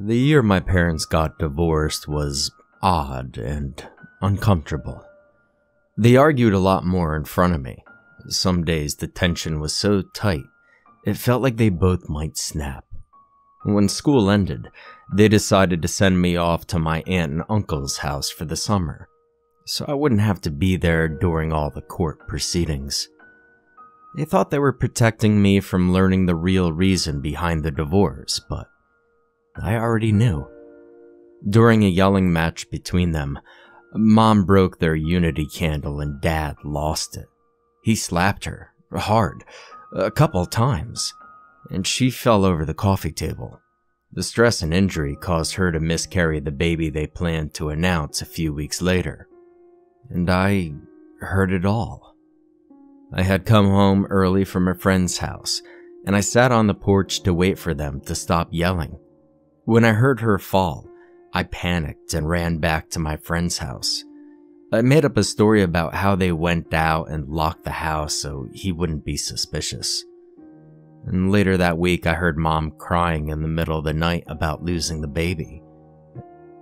The year my parents got divorced was odd and uncomfortable. They argued a lot more in front of me. Some days the tension was so tight, it felt like they both might snap. When school ended, they decided to send me off to my aunt and uncle's house for the summer, so I wouldn't have to be there during all the court proceedings. They thought they were protecting me from learning the real reason behind the divorce, but I already knew. During a yelling match between them, Mom broke their unity candle and Dad lost it. He slapped her, hard, a couple times, and she fell over the coffee table. The stress and injury caused her to miscarry the baby they planned to announce a few weeks later. And I heard it all. I had come home early from a friend's house, and I sat on the porch to wait for them to stop yelling. When I heard her fall, I panicked and ran back to my friend's house. I made up a story about how they went out and locked the house so he wouldn't be suspicious. And later that week, I heard mom crying in the middle of the night about losing the baby.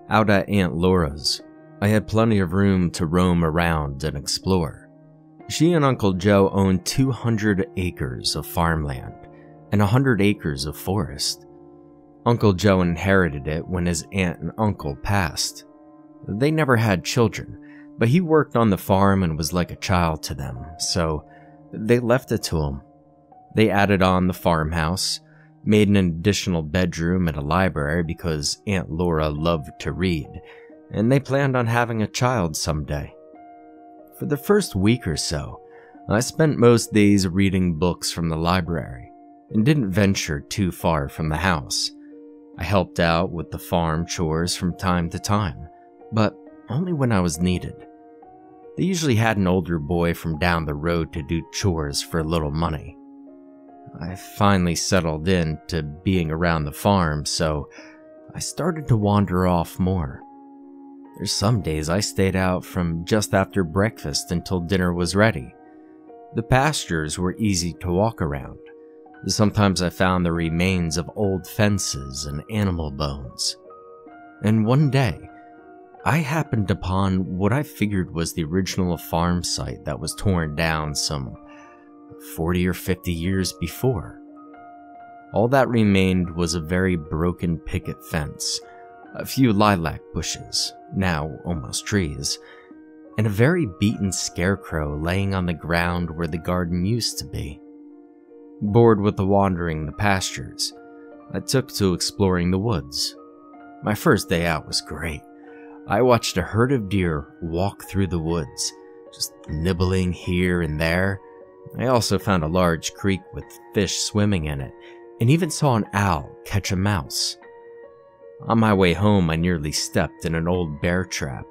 Out at Aunt Laura's, I had plenty of room to roam around and explore. She and Uncle Joe owned 200 acres of farmland and 100 acres of forest. Uncle Joe inherited it when his aunt and uncle passed. They never had children, but he worked on the farm and was like a child to them, so they left it to him. They added on the farmhouse, made an additional bedroom and a library because Aunt Laura loved to read, and they planned on having a child someday. For the first week or so, I spent most days reading books from the library and didn't venture too far from the house. I helped out with the farm chores from time to time, but only when I was needed. They usually had an older boy from down the road to do chores for a little money. I finally settled in to being around the farm, so I started to wander off more. There's some days I stayed out from just after breakfast until dinner was ready. The pastures were easy to walk around, Sometimes I found the remains of old fences and animal bones. And one day, I happened upon what I figured was the original farm site that was torn down some 40 or 50 years before. All that remained was a very broken picket fence, a few lilac bushes, now almost trees, and a very beaten scarecrow laying on the ground where the garden used to be. Bored with the wandering the pastures, I took to exploring the woods. My first day out was great. I watched a herd of deer walk through the woods, just nibbling here and there. I also found a large creek with fish swimming in it, and even saw an owl catch a mouse. On my way home, I nearly stepped in an old bear trap.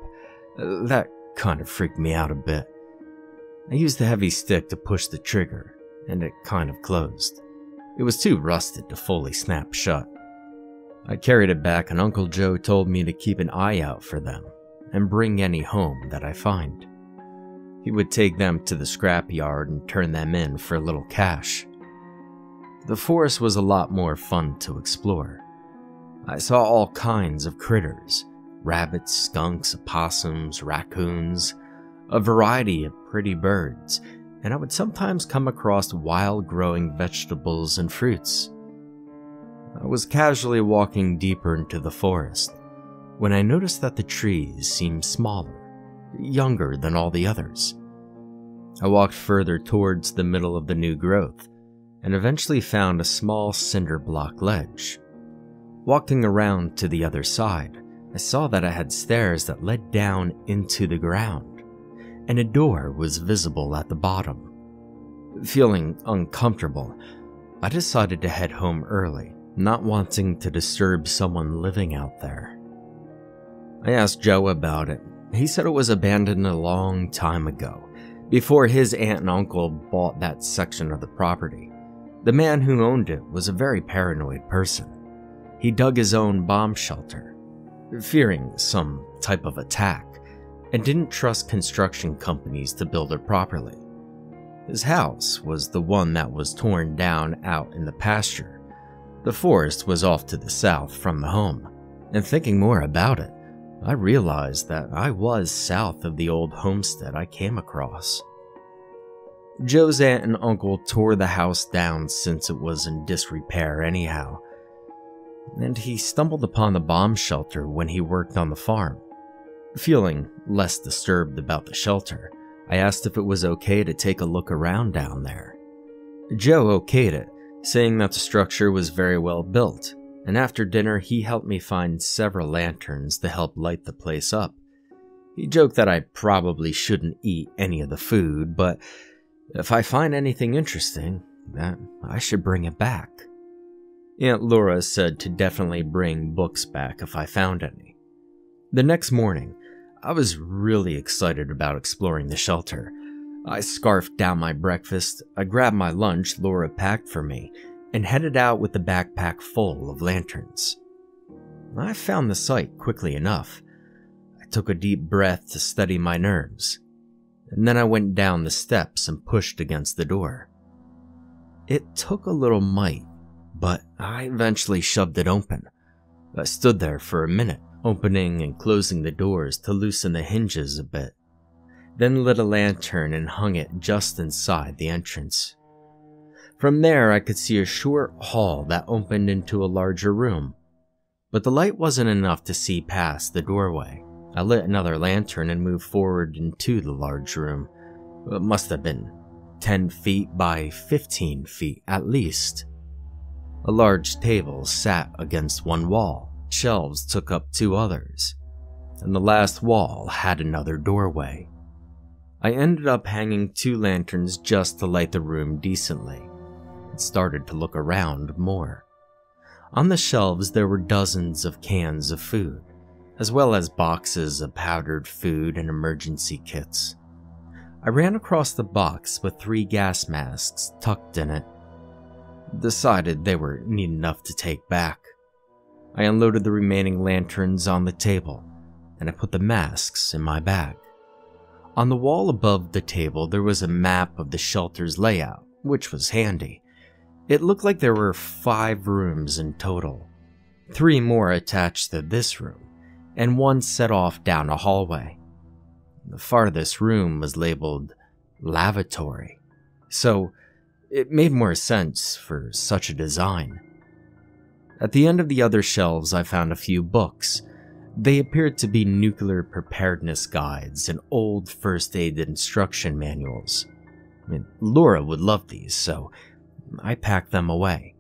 That kind of freaked me out a bit. I used the heavy stick to push the trigger, and it kind of closed. It was too rusted to fully snap shut. I carried it back, and Uncle Joe told me to keep an eye out for them and bring any home that I find. He would take them to the scrapyard and turn them in for a little cash. The forest was a lot more fun to explore. I saw all kinds of critters rabbits, skunks, opossums, raccoons, a variety of pretty birds, and I would sometimes come across wild growing vegetables and fruits. I was casually walking deeper into the forest when I noticed that the trees seemed smaller, younger than all the others. I walked further towards the middle of the new growth and eventually found a small cinder block ledge. Walking around to the other side, I saw that I had stairs that led down into the ground and a door was visible at the bottom. Feeling uncomfortable, I decided to head home early, not wanting to disturb someone living out there. I asked Joe about it. He said it was abandoned a long time ago, before his aunt and uncle bought that section of the property. The man who owned it was a very paranoid person. He dug his own bomb shelter, fearing some type of attack and didn't trust construction companies to build it properly. His house was the one that was torn down out in the pasture. The forest was off to the south from the home. And thinking more about it, I realized that I was south of the old homestead I came across. Joe's aunt and uncle tore the house down since it was in disrepair, anyhow, and he stumbled upon the bomb shelter when he worked on the farm. Feeling less disturbed about the shelter, I asked if it was okay to take a look around down there. Joe okayed it, saying that the structure was very well built, and after dinner he helped me find several lanterns to help light the place up. He joked that I probably shouldn't eat any of the food, but if I find anything interesting, that I should bring it back. Aunt Laura said to definitely bring books back if I found any. The next morning, I was really excited about exploring the shelter. I scarfed down my breakfast, I grabbed my lunch Laura packed for me, and headed out with the backpack full of lanterns. I found the site quickly enough. I took a deep breath to steady my nerves, and then I went down the steps and pushed against the door. It took a little might, but I eventually shoved it open. I stood there for a minute, opening and closing the doors to loosen the hinges a bit, then lit a lantern and hung it just inside the entrance. From there, I could see a short hall that opened into a larger room, but the light wasn't enough to see past the doorway. I lit another lantern and moved forward into the large room. It must have been 10 feet by 15 feet at least. A large table sat against one wall, Shelves took up two others, and the last wall had another doorway. I ended up hanging two lanterns just to light the room decently, and started to look around more. On the shelves, there were dozens of cans of food, as well as boxes of powdered food and emergency kits. I ran across the box with three gas masks tucked in it. Decided they were neat enough to take back. I unloaded the remaining lanterns on the table, and I put the masks in my bag. On the wall above the table, there was a map of the shelter's layout, which was handy. It looked like there were five rooms in total, three more attached to this room, and one set off down a hallway. The farthest room was labeled lavatory, so it made more sense for such a design. At the end of the other shelves, I found a few books. They appeared to be nuclear preparedness guides and old first aid instruction manuals. I mean, Laura would love these, so I packed them away.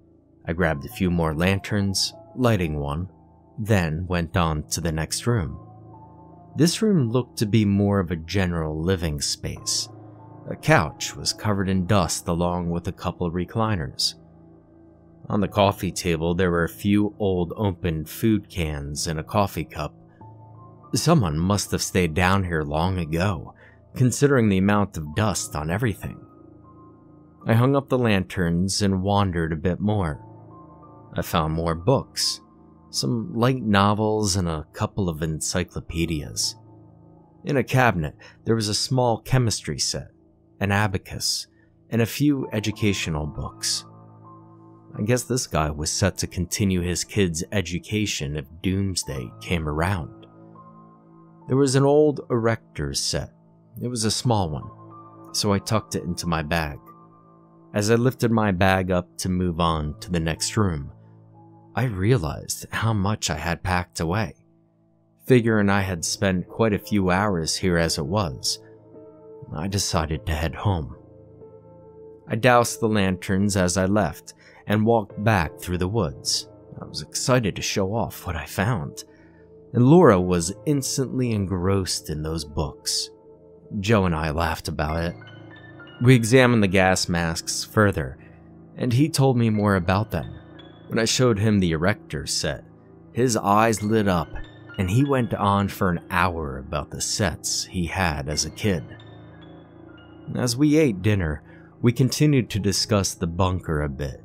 I grabbed a few more lanterns, lighting one, then went on to the next room. This room looked to be more of a general living space. A couch was covered in dust along with a couple recliners. On the coffee table, there were a few old opened food cans and a coffee cup. Someone must have stayed down here long ago, considering the amount of dust on everything. I hung up the lanterns and wandered a bit more. I found more books, some light novels, and a couple of encyclopedias. In a cabinet, there was a small chemistry set, an abacus, and a few educational books. I guess this guy was set to continue his kid's education if Doomsday came around. There was an old Erector's set. It was a small one, so I tucked it into my bag. As I lifted my bag up to move on to the next room, I realized how much I had packed away. Figuring I had spent quite a few hours here as it was, I decided to head home. I doused the lanterns as I left and walked back through the woods. I was excited to show off what I found, and Laura was instantly engrossed in those books. Joe and I laughed about it. We examined the gas masks further, and he told me more about them. When I showed him the Erector set, his eyes lit up, and he went on for an hour about the sets he had as a kid. As we ate dinner, we continued to discuss the bunker a bit,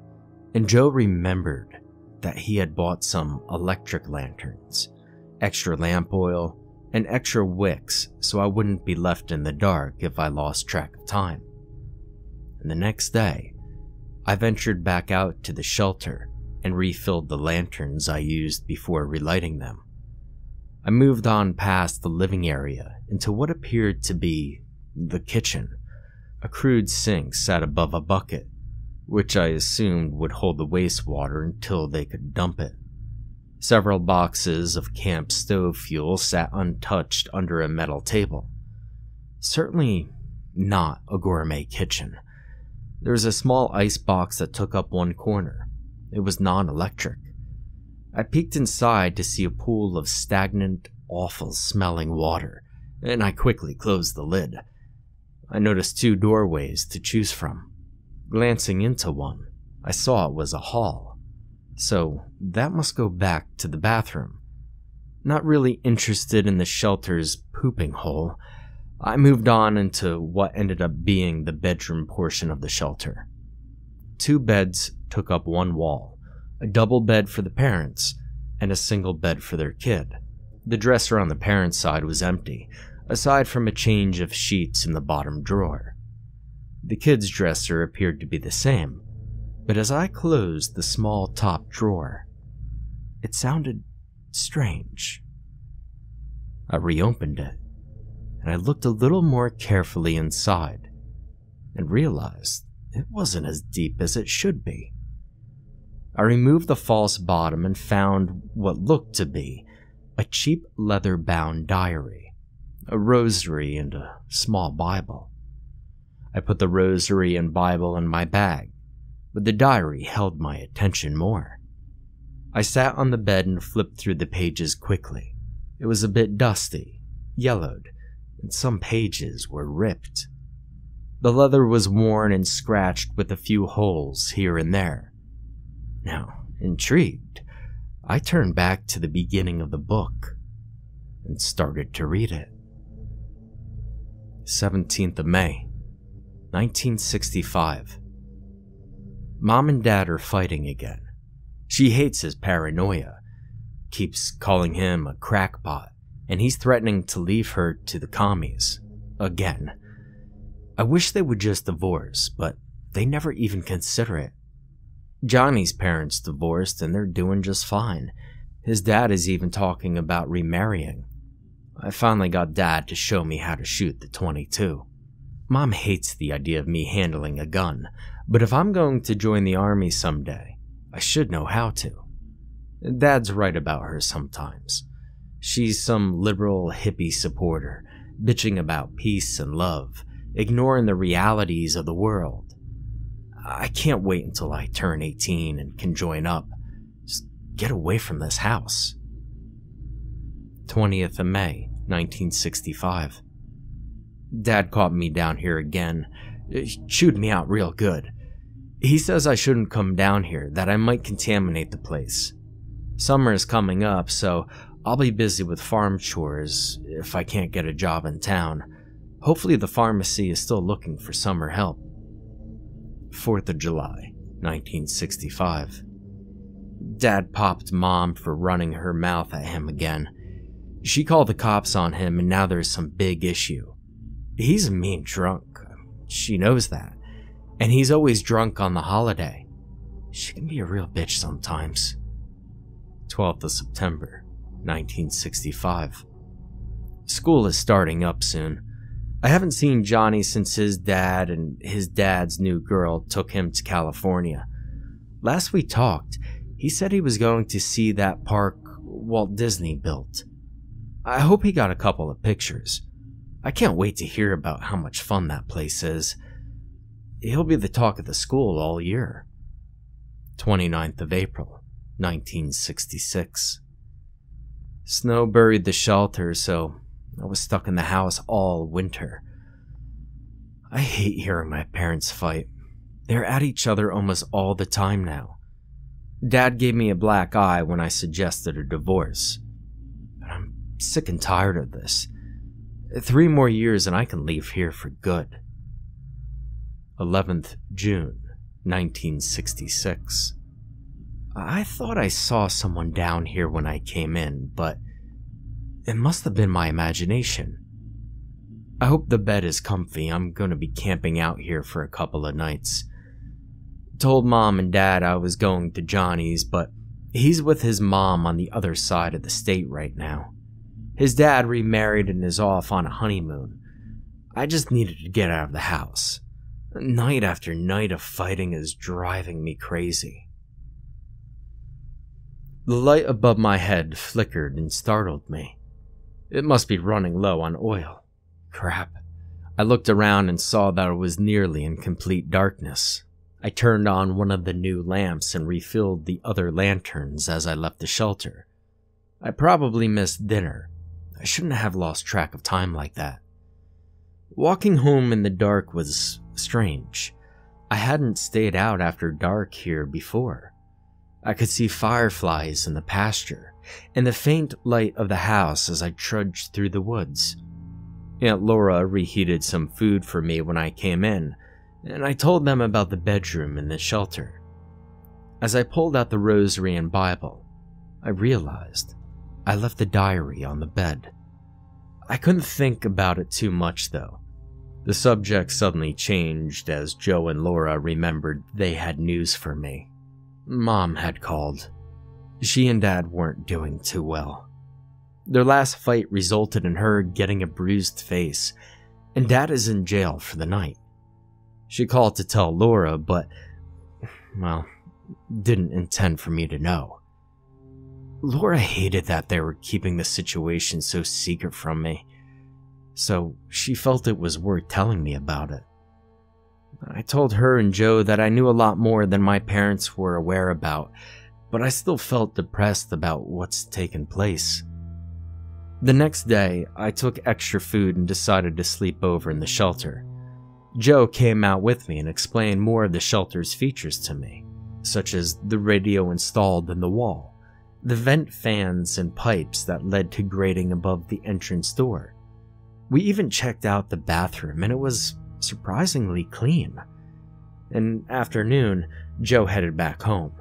and Joe remembered that he had bought some electric lanterns, extra lamp oil, and extra wicks so I wouldn't be left in the dark if I lost track of time. And the next day, I ventured back out to the shelter and refilled the lanterns I used before relighting them. I moved on past the living area into what appeared to be the kitchen. A crude sink sat above a bucket, which I assumed would hold the wastewater until they could dump it. Several boxes of camp stove fuel sat untouched under a metal table. Certainly not a gourmet kitchen. There was a small ice box that took up one corner. It was non electric. I peeked inside to see a pool of stagnant, awful smelling water, and I quickly closed the lid. I noticed two doorways to choose from. Glancing into one, I saw it was a hall, so that must go back to the bathroom. Not really interested in the shelter's pooping hole, I moved on into what ended up being the bedroom portion of the shelter. Two beds took up one wall, a double bed for the parents, and a single bed for their kid. The dresser on the parents' side was empty, aside from a change of sheets in the bottom drawer. The kids' dresser appeared to be the same, but as I closed the small top drawer, it sounded strange. I reopened it, and I looked a little more carefully inside and realized it wasn't as deep as it should be. I removed the false bottom and found what looked to be a cheap leather bound diary, a rosary, and a small Bible. I put the rosary and Bible in my bag, but the diary held my attention more. I sat on the bed and flipped through the pages quickly. It was a bit dusty, yellowed, and some pages were ripped. The leather was worn and scratched with a few holes here and there. Now, intrigued, I turned back to the beginning of the book and started to read it. 17th of May, 1965. Mom and Dad are fighting again. She hates his paranoia, keeps calling him a crackpot, and he's threatening to leave her to the commies. Again. I wish they would just divorce, but they never even consider it. Johnny's parents divorced and they're doing just fine. His dad is even talking about remarrying. I finally got dad to show me how to shoot the 22. Mom hates the idea of me handling a gun, but if I'm going to join the army someday, I should know how to. Dad's right about her sometimes. She's some liberal hippie supporter, bitching about peace and love, ignoring the realities of the world. I can't wait until I turn 18 and can join up. Just get away from this house. 20th of May, 1965. Dad caught me down here again. Chewed me out real good. He says I shouldn't come down here, that I might contaminate the place. Summer is coming up, so I'll be busy with farm chores if I can't get a job in town. Hopefully, the pharmacy is still looking for summer help. 4th of July, 1965. Dad popped mom for running her mouth at him again. She called the cops on him, and now there's some big issue. He's a mean drunk. She knows that. And he's always drunk on the holiday. She can be a real bitch sometimes. 12th of September, 1965. School is starting up soon. I haven't seen Johnny since his dad and his dad's new girl took him to California. Last we talked, he said he was going to see that park Walt Disney built. I hope he got a couple of pictures. I can't wait to hear about how much fun that place is. He'll be the talk of the school all year. 29th of April, 1966. Snow buried the shelter, so I was stuck in the house all winter. I hate hearing my parents fight. They're at each other almost all the time now. Dad gave me a black eye when I suggested a divorce. But I'm sick and tired of this. Three more years and I can leave here for good. 11th June, 1966. I thought I saw someone down here when I came in, but it must have been my imagination. I hope the bed is comfy. I'm going to be camping out here for a couple of nights. Told mom and dad I was going to Johnny's, but he's with his mom on the other side of the state right now. His dad remarried and is off on a honeymoon. I just needed to get out of the house. Night after night of fighting is driving me crazy. The light above my head flickered and startled me. It must be running low on oil. Crap. I looked around and saw that it was nearly in complete darkness. I turned on one of the new lamps and refilled the other lanterns as I left the shelter. I probably missed dinner. I shouldn't have lost track of time like that. Walking home in the dark was strange. I hadn't stayed out after dark here before. I could see fireflies in the pasture and the faint light of the house as I trudged through the woods. Aunt Laura reheated some food for me when I came in, and I told them about the bedroom in the shelter. As I pulled out the rosary and Bible, I realized I left the diary on the bed. I couldn't think about it too much though. The subject suddenly changed as Joe and Laura remembered they had news for me. Mom had called. She and Dad weren't doing too well. Their last fight resulted in her getting a bruised face, and Dad is in jail for the night. She called to tell Laura, but, well, didn't intend for me to know. Laura hated that they were keeping the situation so secret from me, so she felt it was worth telling me about it. I told her and Joe that I knew a lot more than my parents were aware about, but I still felt depressed about what's taken place. The next day, I took extra food and decided to sleep over in the shelter. Joe came out with me and explained more of the shelter's features to me, such as the radio installed in the wall, the vent fans and pipes that led to grating above the entrance door. We even checked out the bathroom and it was surprisingly clean. In afternoon, Joe headed back home,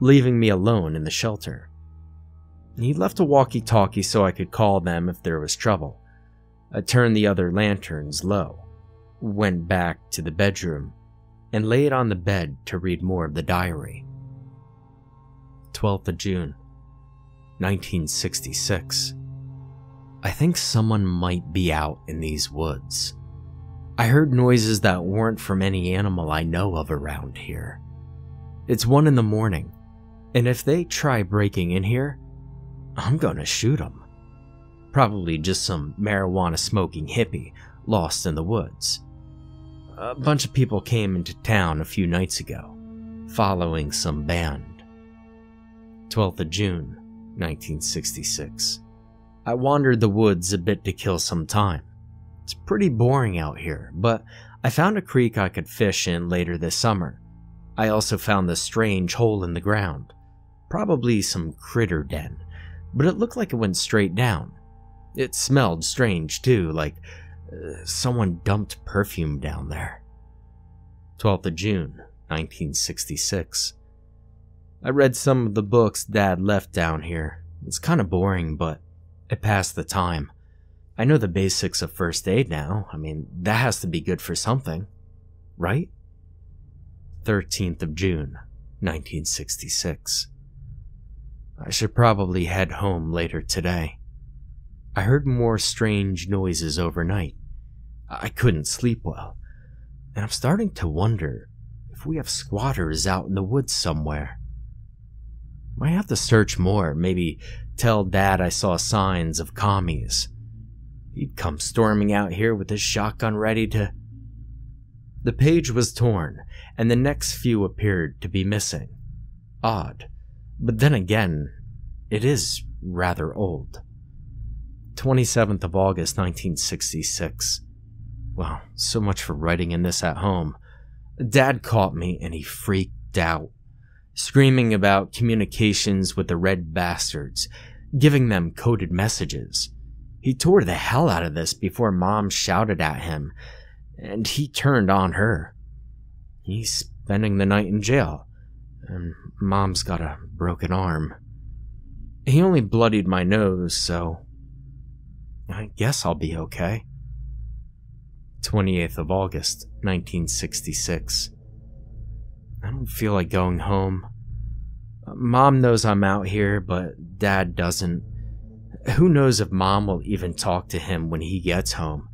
leaving me alone in the shelter. He left a walkie talkie so I could call them if there was trouble. I turned the other lanterns low, went back to the bedroom, and laid on the bed to read more of the diary. 12th of June, 1966. I think someone might be out in these woods. I heard noises that weren't from any animal I know of around here. It's one in the morning, and if they try breaking in here, I'm gonna shoot them. Probably just some marijuana smoking hippie lost in the woods. A bunch of people came into town a few nights ago, following some band. 12th of June, 1966. I wandered the woods a bit to kill some time. It's pretty boring out here, but I found a creek I could fish in later this summer. I also found this strange hole in the ground. Probably some critter den, but it looked like it went straight down. It smelled strange too, like uh, someone dumped perfume down there. 12th of June, 1966. I read some of the books Dad left down here. It's kind of boring, but it passed the time. I know the basics of first aid now. I mean, that has to be good for something, right? 13th of June, 1966. I should probably head home later today. I heard more strange noises overnight. I couldn't sleep well, and I'm starting to wonder if we have squatters out in the woods somewhere. Might have to search more, maybe tell Dad I saw signs of commies. He'd come storming out here with his shotgun ready to. The page was torn, and the next few appeared to be missing. Odd, but then again, it is rather old. 27th of August 1966. Well, so much for writing in this at home. Dad caught me and he freaked out, screaming about communications with the red bastards, giving them coded messages. He tore the hell out of this before mom shouted at him, and he turned on her. He's spending the night in jail, and mom's got a broken arm. He only bloodied my nose, so I guess I'll be okay. 28th of August, 1966. I don't feel like going home. Uh, Mom knows I'm out here, but Dad doesn't. Who knows if Mom will even talk to him when he gets home.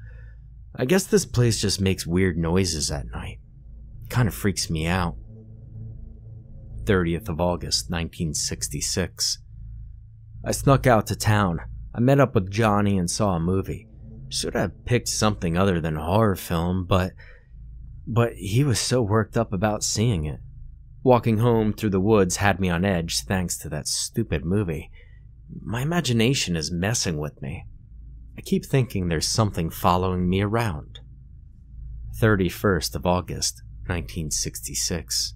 I guess this place just makes weird noises at night. Kind of freaks me out. 30th of August, 1966. I snuck out to town. I met up with Johnny and saw a movie. Should have picked something other than a horror film, but but he was so worked up about seeing it. Walking home through the woods had me on edge thanks to that stupid movie. My imagination is messing with me. I keep thinking there's something following me around. 31st of August, 1966.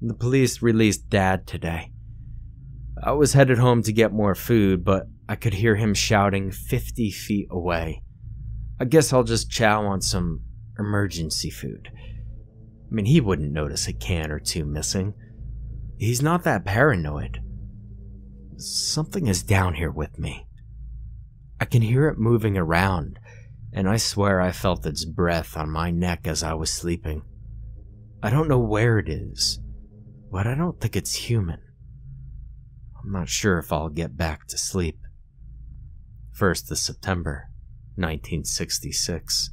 The police released Dad today. I was headed home to get more food, but I could hear him shouting 50 feet away. I guess I'll just chow on some emergency food. I mean, he wouldn't notice a can or two missing. He's not that paranoid. Something is down here with me. I can hear it moving around, and I swear I felt its breath on my neck as I was sleeping. I don't know where it is, but I don't think it's human. I'm not sure if I'll get back to sleep. 1st of September, 1966.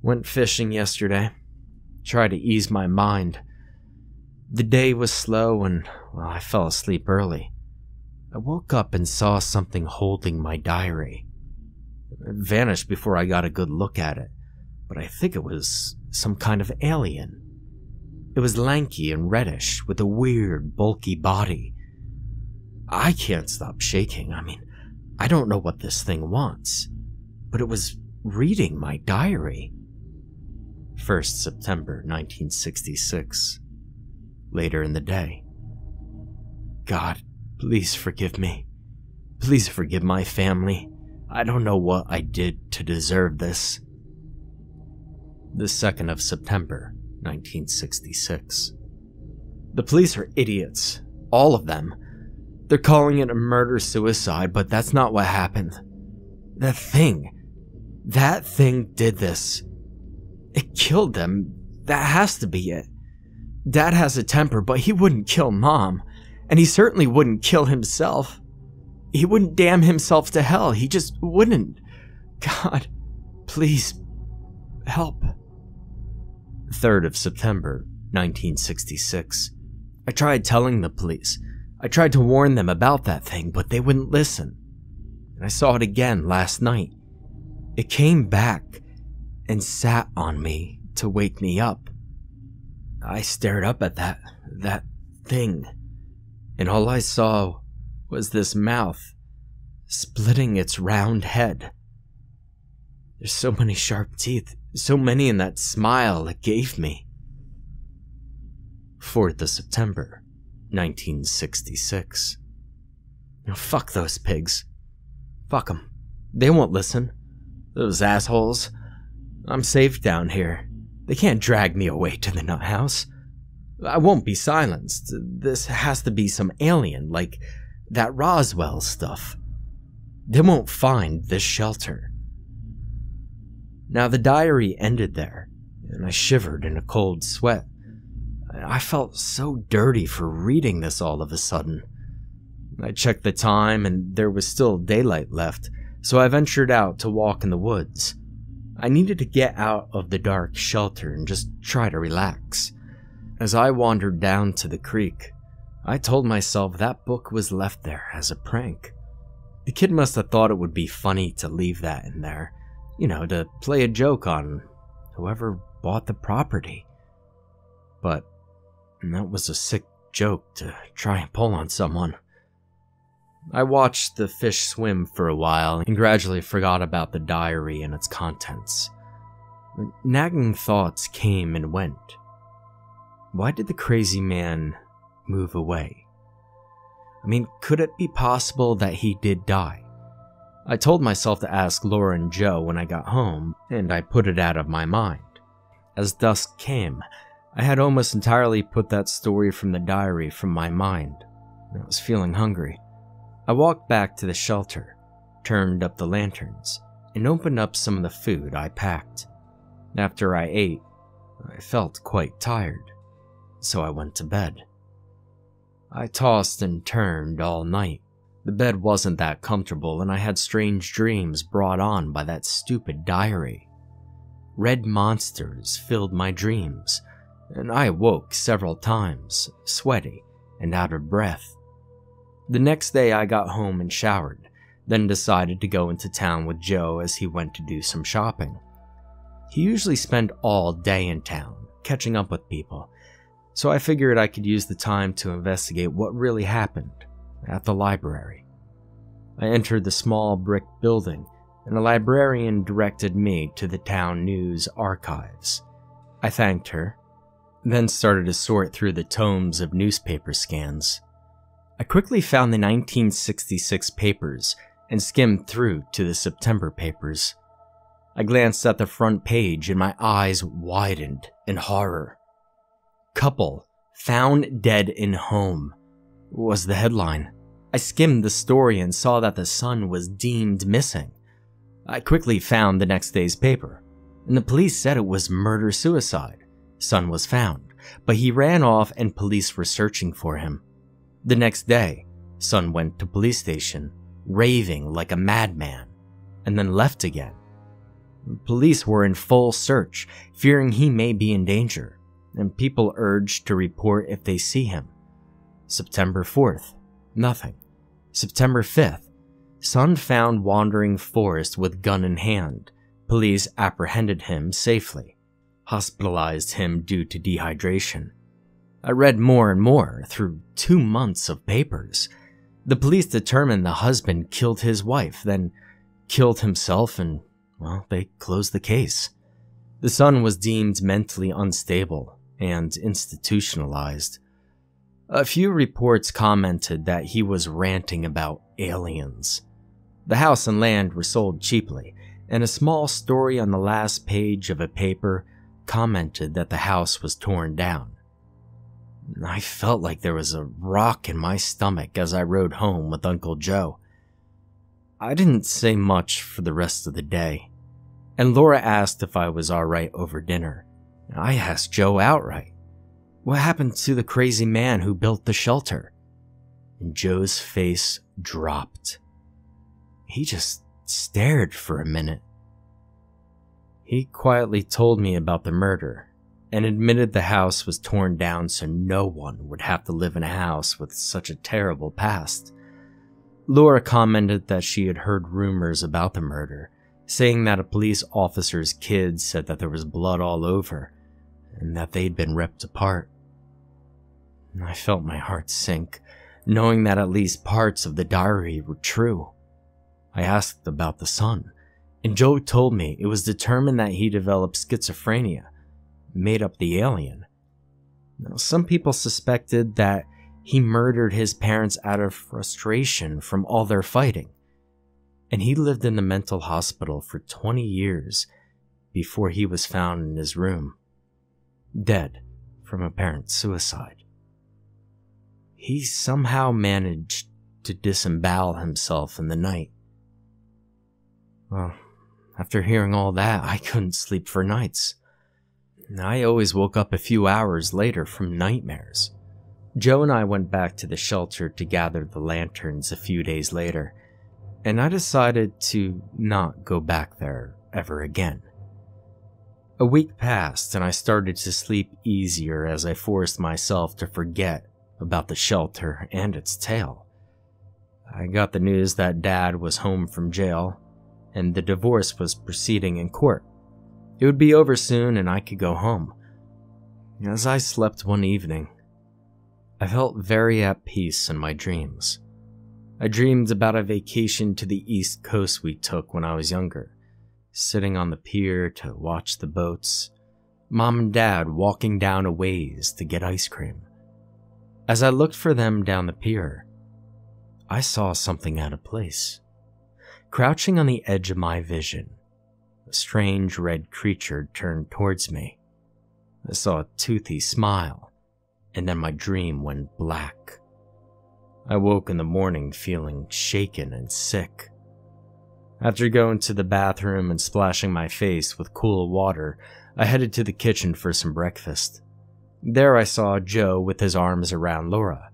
Went fishing yesterday. Tried to ease my mind. The day was slow and, well, I fell asleep early. I woke up and saw something holding my diary. It vanished before I got a good look at it, but I think it was some kind of alien. It was lanky and reddish, with a weird, bulky body. I can't stop shaking. I mean, I don't know what this thing wants, but it was reading my diary. 1st September 1966. Later in the day. God, please forgive me. Please forgive my family. I don't know what I did to deserve this. The 2nd of September 1966. The police are idiots. All of them. They're calling it a murder suicide, but that's not what happened. That thing. That thing did this. It killed them. That has to be it. Dad has a temper, but he wouldn't kill Mom. And he certainly wouldn't kill himself. He wouldn't damn himself to hell. He just wouldn't. God, please, help. 3rd of September, 1966. I tried telling the police. I tried to warn them about that thing, but they wouldn't listen. And I saw it again last night. It came back and sat on me to wake me up. I stared up at that, that thing, and all I saw was this mouth splitting its round head. There's so many sharp teeth, so many in that smile it gave me. 4th of September, 1966. Oh, fuck those pigs. Fuck them. They won't listen. Those assholes. I'm safe down here. They can't drag me away to the nut house. I won't be silenced. This has to be some alien, like that Roswell stuff. They won't find this shelter. Now, the diary ended there, and I shivered in a cold sweat. I felt so dirty for reading this all of a sudden. I checked the time, and there was still daylight left, so I ventured out to walk in the woods. I needed to get out of the dark shelter and just try to relax. As I wandered down to the creek, I told myself that book was left there as a prank. The kid must have thought it would be funny to leave that in there, you know, to play a joke on whoever bought the property. But that was a sick joke to try and pull on someone. I watched the fish swim for a while and gradually forgot about the diary and its contents. Nagging thoughts came and went. Why did the crazy man move away? I mean, could it be possible that he did die? I told myself to ask Laura and Joe when I got home, and I put it out of my mind. As dusk came, I had almost entirely put that story from the diary from my mind. I was feeling hungry. I walked back to the shelter, turned up the lanterns, and opened up some of the food I packed. After I ate, I felt quite tired. so I went to bed. I tossed and turned all night. The bed wasn't that comfortable, and I had strange dreams brought on by that stupid diary. Red monsters filled my dreams, and I awoke several times, sweaty and out of breath. The next day, I got home and showered, then decided to go into town with Joe as he went to do some shopping. He usually spent all day in town, catching up with people, so I figured I could use the time to investigate what really happened at the library. I entered the small brick building, and a librarian directed me to the town news archives. I thanked her, then started to sort through the tomes of newspaper scans. I quickly found the 1966 papers and skimmed through to the September papers. I glanced at the front page and my eyes widened in horror. Couple found dead in home was the headline. I skimmed the story and saw that the son was deemed missing. I quickly found the next day's paper, and the police said it was murder suicide. Son was found, but he ran off and police were searching for him. The next day, Son went to police station, raving like a madman, and then left again. Police were in full search, fearing he may be in danger, and people urged to report if they see him. September 4th, nothing. September 5th, son found wandering forest with gun in hand. Police apprehended him safely, hospitalized him due to dehydration. I read more and more through two months of papers. The police determined the husband killed his wife, then killed himself and well, they closed the case. The son was deemed mentally unstable and institutionalized. A few reports commented that he was ranting about aliens. The house and land were sold cheaply, and a small story on the last page of a paper commented that the house was torn down. I felt like there was a rock in my stomach as I rode home with Uncle Joe. I didn't say much for the rest of the day, and Laura asked if I was alright over dinner. I asked Joe outright, What happened to the crazy man who built the shelter? And Joe's face dropped. He just stared for a minute. He quietly told me about the murder and admitted the house was torn down so no one would have to live in a house with such a terrible past. Laura commented that she had heard rumors about the murder, saying that a police officer's kid said that there was blood all over and that they'd been ripped apart. I felt my heart sink, knowing that at least parts of the diary were true. I asked about the son, and Joe told me it was determined that he developed schizophrenia, made up the alien. Now, some people suspected that he murdered his parents out of frustration from all their fighting. And he lived in the mental hospital for 20 years before he was found in his room, dead from apparent suicide. He somehow managed to disembowel himself in the night. Well, after hearing all that, I couldn't sleep for nights. I always woke up a few hours later from nightmares. Joe and I went back to the shelter to gather the lanterns a few days later, and I decided to not go back there ever again. A week passed and I started to sleep easier as I forced myself to forget about the shelter and its tale. I got the news that Dad was home from jail and the divorce was proceeding in court. It would be over soon and I could go home. As I slept one evening, I felt very at peace in my dreams. I dreamed about a vacation to the east coast we took when I was younger, sitting on the pier to watch the boats, mom and dad walking down a ways to get ice cream. As I looked for them down the pier, I saw something out of place. Crouching on the edge of my vision, a strange red creature turned towards me. I saw a toothy smile and then my dream went black. I woke in the morning feeling shaken and sick. After going to the bathroom and splashing my face with cool water, I headed to the kitchen for some breakfast. There I saw Joe with his arms around Laura.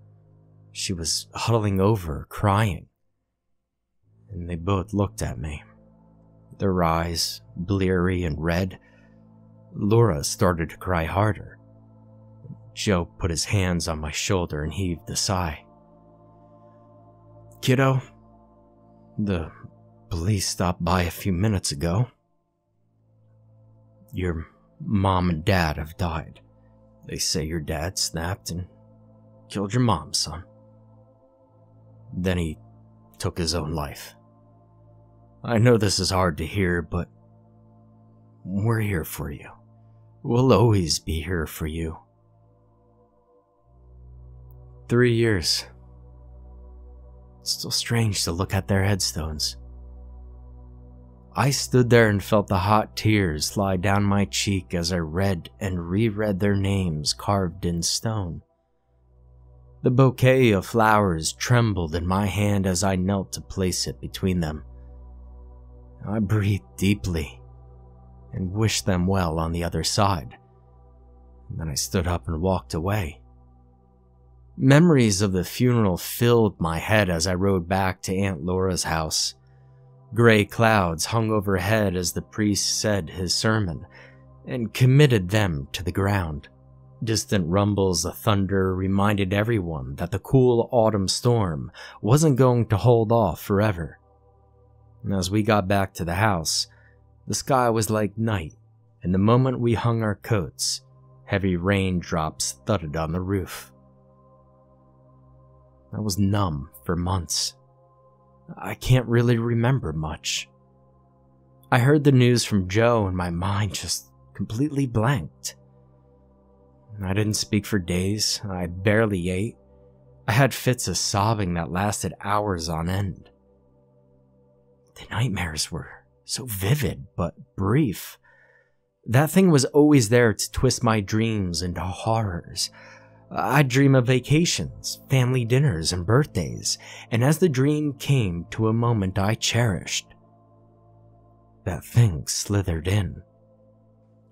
She was huddling over, crying. And they both looked at me, their eyes bleary and red. Laura started to cry harder. Joe put his hands on my shoulder and heaved a sigh. Kiddo, the police stopped by a few minutes ago. Your mom and dad have died. They say your dad snapped and killed your mom, son. Then he took his own life. I know this is hard to hear, but we're here for you. We'll always be here for you. Three years. It's still strange to look at their headstones. I stood there and felt the hot tears slide down my cheek as I read and reread their names carved in stone. The bouquet of flowers trembled in my hand as I knelt to place it between them. I breathed deeply and wished them well on the other side. And then I stood up and walked away. Memories of the funeral filled my head as I rode back to Aunt Laura's house. Gray clouds hung overhead as the priest said his sermon and committed them to the ground. Distant rumbles of thunder reminded everyone that the cool autumn storm wasn't going to hold off forever. As we got back to the house, the sky was like night, and the moment we hung our coats, heavy raindrops thudded on the roof. I was numb for months. I can't really remember much. I heard the news from Joe and my mind just completely blanked. I didn't speak for days. I barely ate. I had fits of sobbing that lasted hours on end. The nightmares were so vivid but brief. That thing was always there to twist my dreams into horrors. I'd dream of vacations, family dinners, and birthdays, and as the dream came to a moment I cherished, that thing slithered in.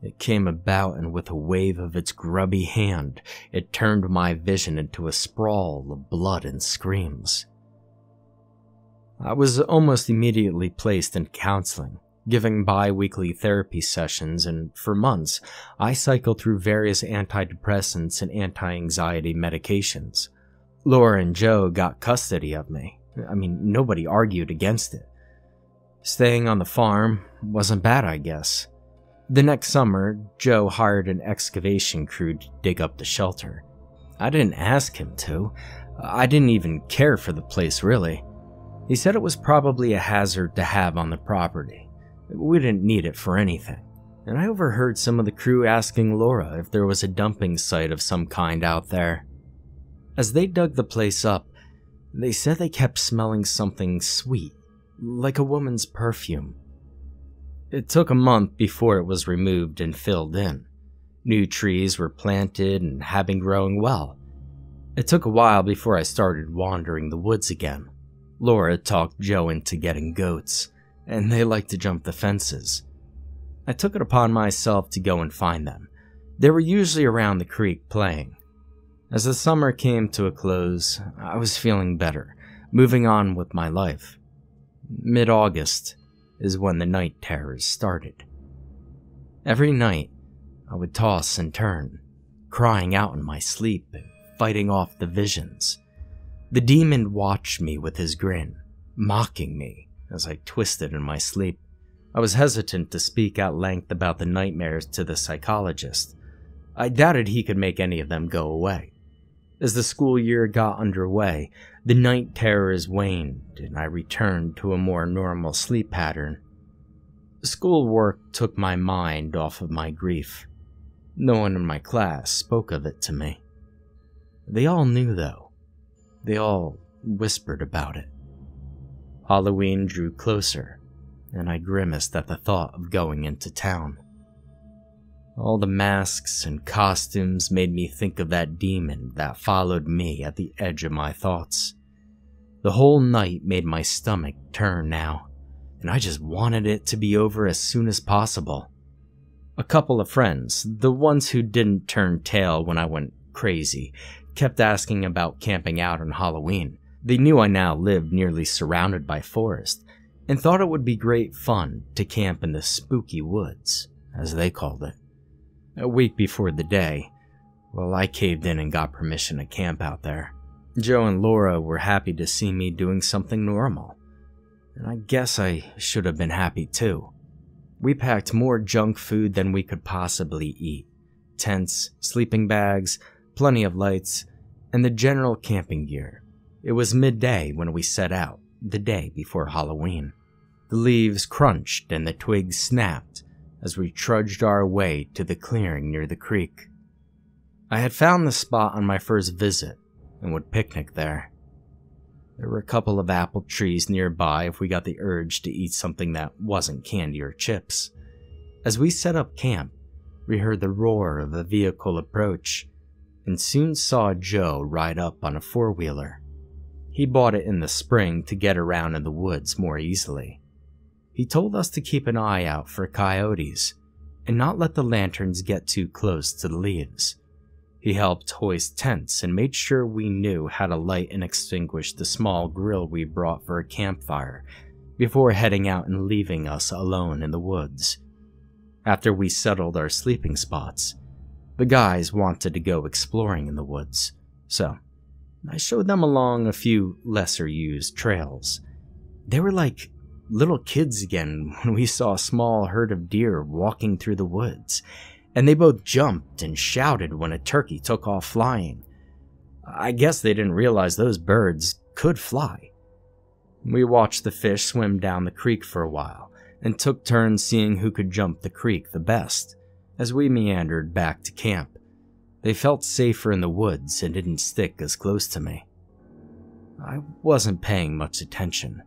It came about, and with a wave of its grubby hand, it turned my vision into a sprawl of blood and screams. I was almost immediately placed in counseling, giving bi weekly therapy sessions, and for months, I cycled through various antidepressants and anti anxiety medications. Laura and Joe got custody of me. I mean, nobody argued against it. Staying on the farm wasn't bad, I guess. The next summer, Joe hired an excavation crew to dig up the shelter. I didn't ask him to. I didn't even care for the place, really. He said it was probably a hazard to have on the property. We didn't need it for anything. And I overheard some of the crew asking Laura if there was a dumping site of some kind out there. As they dug the place up, they said they kept smelling something sweet, like a woman's perfume. It took a month before it was removed and filled in. New trees were planted and had been growing well. It took a while before I started wandering the woods again. Laura talked Joe into getting goats, and they like to jump the fences. I took it upon myself to go and find them. They were usually around the creek playing. As the summer came to a close, I was feeling better, moving on with my life. Mid August is when the night terrors started. Every night, I would toss and turn, crying out in my sleep and fighting off the visions. The demon watched me with his grin, mocking me as I twisted in my sleep. I was hesitant to speak at length about the nightmares to the psychologist. I doubted he could make any of them go away. As the school year got underway, the night terrors waned and I returned to a more normal sleep pattern. Schoolwork took my mind off of my grief. No one in my class spoke of it to me. They all knew, though. They all whispered about it. Halloween drew closer, and I grimaced at the thought of going into town. All the masks and costumes made me think of that demon that followed me at the edge of my thoughts. The whole night made my stomach turn now, and I just wanted it to be over as soon as possible. A couple of friends, the ones who didn't turn tail when I went crazy, kept asking about camping out on Halloween. They knew I now lived nearly surrounded by forest and thought it would be great fun to camp in the spooky woods, as they called it. A week before the day, well, I caved in and got permission to camp out there. Joe and Laura were happy to see me doing something normal, and I guess I should have been happy too. We packed more junk food than we could possibly eat tents, sleeping bags, plenty of lights, and the general camping gear. It was midday when we set out, the day before Halloween. The leaves crunched and the twigs snapped as we trudged our way to the clearing near the creek. I had found the spot on my first visit and would picnic there. There were a couple of apple trees nearby if we got the urge to eat something that wasn't candy or chips. As we set up camp, we heard the roar of a vehicle approach and soon saw Joe ride up on a four wheeler. He bought it in the spring to get around in the woods more easily. He told us to keep an eye out for coyotes and not let the lanterns get too close to the leaves. He helped hoist tents and made sure we knew how to light and extinguish the small grill we brought for a campfire before heading out and leaving us alone in the woods. After we settled our sleeping spots, the guys wanted to go exploring in the woods, so I showed them along a few lesser used trails. They were like little kids again when we saw a small herd of deer walking through the woods and they both jumped and shouted when a turkey took off flying. I guess they didn't realize those birds could fly. We watched the fish swim down the creek for a while and took turns seeing who could jump the creek the best as we meandered back to camp. They felt safer in the woods and didn't stick as close to me. I wasn't paying much attention.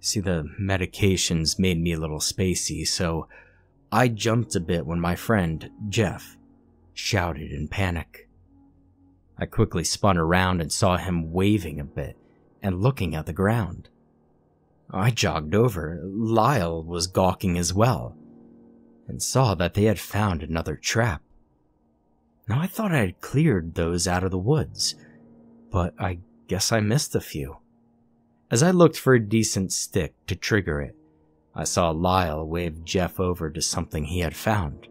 See, the medications made me a little spacey, so I jumped a bit when my friend, Jeff, shouted in panic. I quickly spun around and saw him waving a bit and looking at the ground. I jogged over. Lyle was gawking as well, and saw that they had found another trap. Now I thought I had cleared those out of the woods, but I guess I missed a few. As I looked for a decent stick to trigger it, I saw Lyle wave Jeff over to something he had found.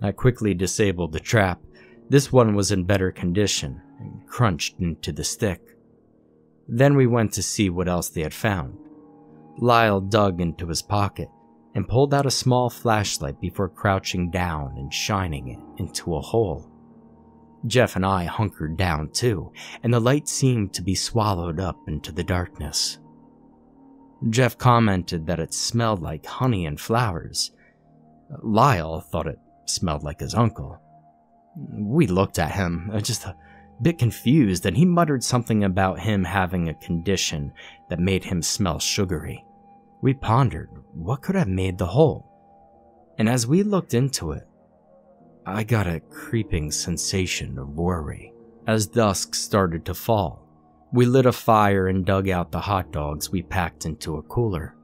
I quickly disabled the trap. This one was in better condition and crunched into the stick. Then we went to see what else they had found. Lyle dug into his pocket and pulled out a small flashlight before crouching down and shining it into a hole. Jeff and I hunkered down too, and the light seemed to be swallowed up into the darkness. Jeff commented that it smelled like honey and flowers. Lyle thought it smelled like his uncle. We looked at him, uh, just a bit confused, and he muttered something about him having a condition that made him smell sugary. We pondered what could have made the hole. And as we looked into it, I got a creeping sensation of worry. As dusk started to fall, we lit a fire and dug out the hot dogs we packed into a cooler.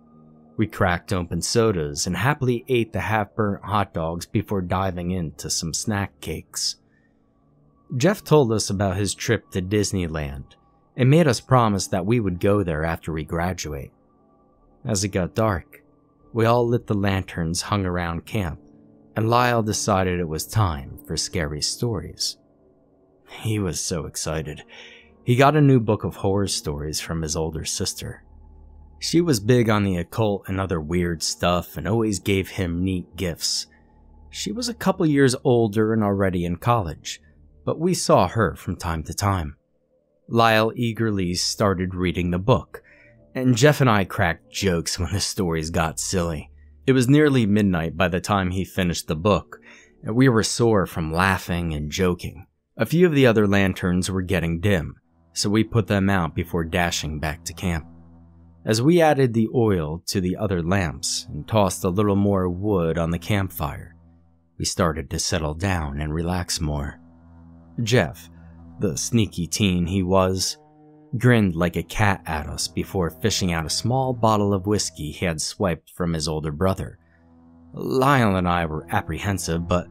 We cracked open sodas and happily ate the half burnt hot dogs before diving into some snack cakes. Jeff told us about his trip to Disneyland and made us promise that we would go there after we graduate. As it got dark, we all lit the lanterns hung around camp, and Lyle decided it was time for scary stories. He was so excited. He got a new book of horror stories from his older sister. She was big on the occult and other weird stuff and always gave him neat gifts. She was a couple years older and already in college, but we saw her from time to time. Lyle eagerly started reading the book, and Jeff and I cracked jokes when the stories got silly. It was nearly midnight by the time he finished the book, and we were sore from laughing and joking. A few of the other lanterns were getting dim, so we put them out before dashing back to camp. As we added the oil to the other lamps and tossed a little more wood on the campfire, we started to settle down and relax more. Jeff, the sneaky teen he was, grinned like a cat at us before fishing out a small bottle of whiskey he had swiped from his older brother. Lyle and I were apprehensive, but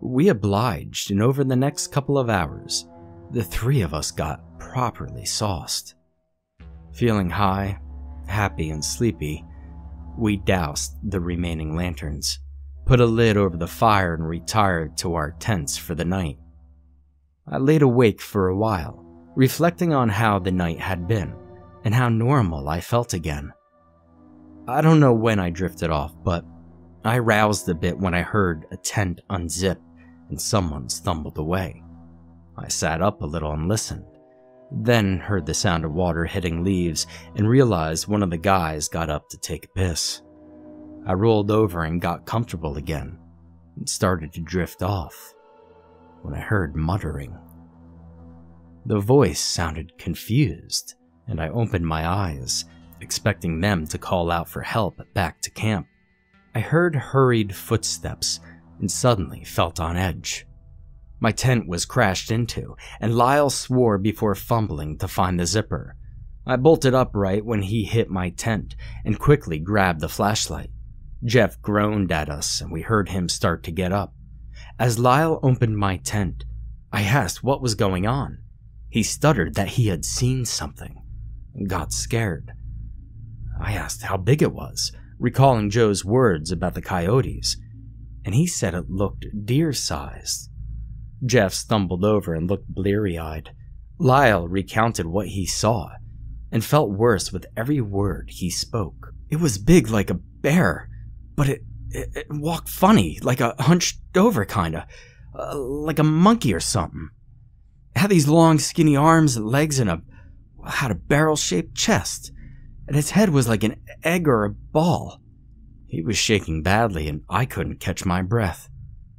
we obliged, and over the next couple of hours, the three of us got properly sauced. Feeling high, happy, and sleepy, we doused the remaining lanterns, put a lid over the fire, and retired to our tents for the night. I laid awake for a while, reflecting on how the night had been and how normal I felt again. I don't know when I drifted off, but I roused a bit when I heard a tent unzip and someone stumbled away. I sat up a little and listened, then heard the sound of water hitting leaves and realized one of the guys got up to take a piss. I rolled over and got comfortable again and started to drift off when I heard muttering. The voice sounded confused, and I opened my eyes, expecting them to call out for help back to camp. I heard hurried footsteps and suddenly felt on edge. My tent was crashed into, and Lyle swore before fumbling to find the zipper. I bolted upright when he hit my tent and quickly grabbed the flashlight. Jeff groaned at us, and we heard him start to get up. As Lyle opened my tent, I asked what was going on. He stuttered that he had seen something got scared. I asked how big it was, recalling Joe's words about the coyotes, and he said it looked deer sized. Jeff stumbled over and looked bleary eyed. Lyle recounted what he saw and felt worse with every word he spoke. It was big like a bear, but it, it, it walked funny, like a hunched over kinda, uh, like a monkey or something. Had these long, skinny arms and legs and a had a barrel-shaped chest, and its head was like an egg or a ball. He was shaking badly, and I couldn't catch my breath.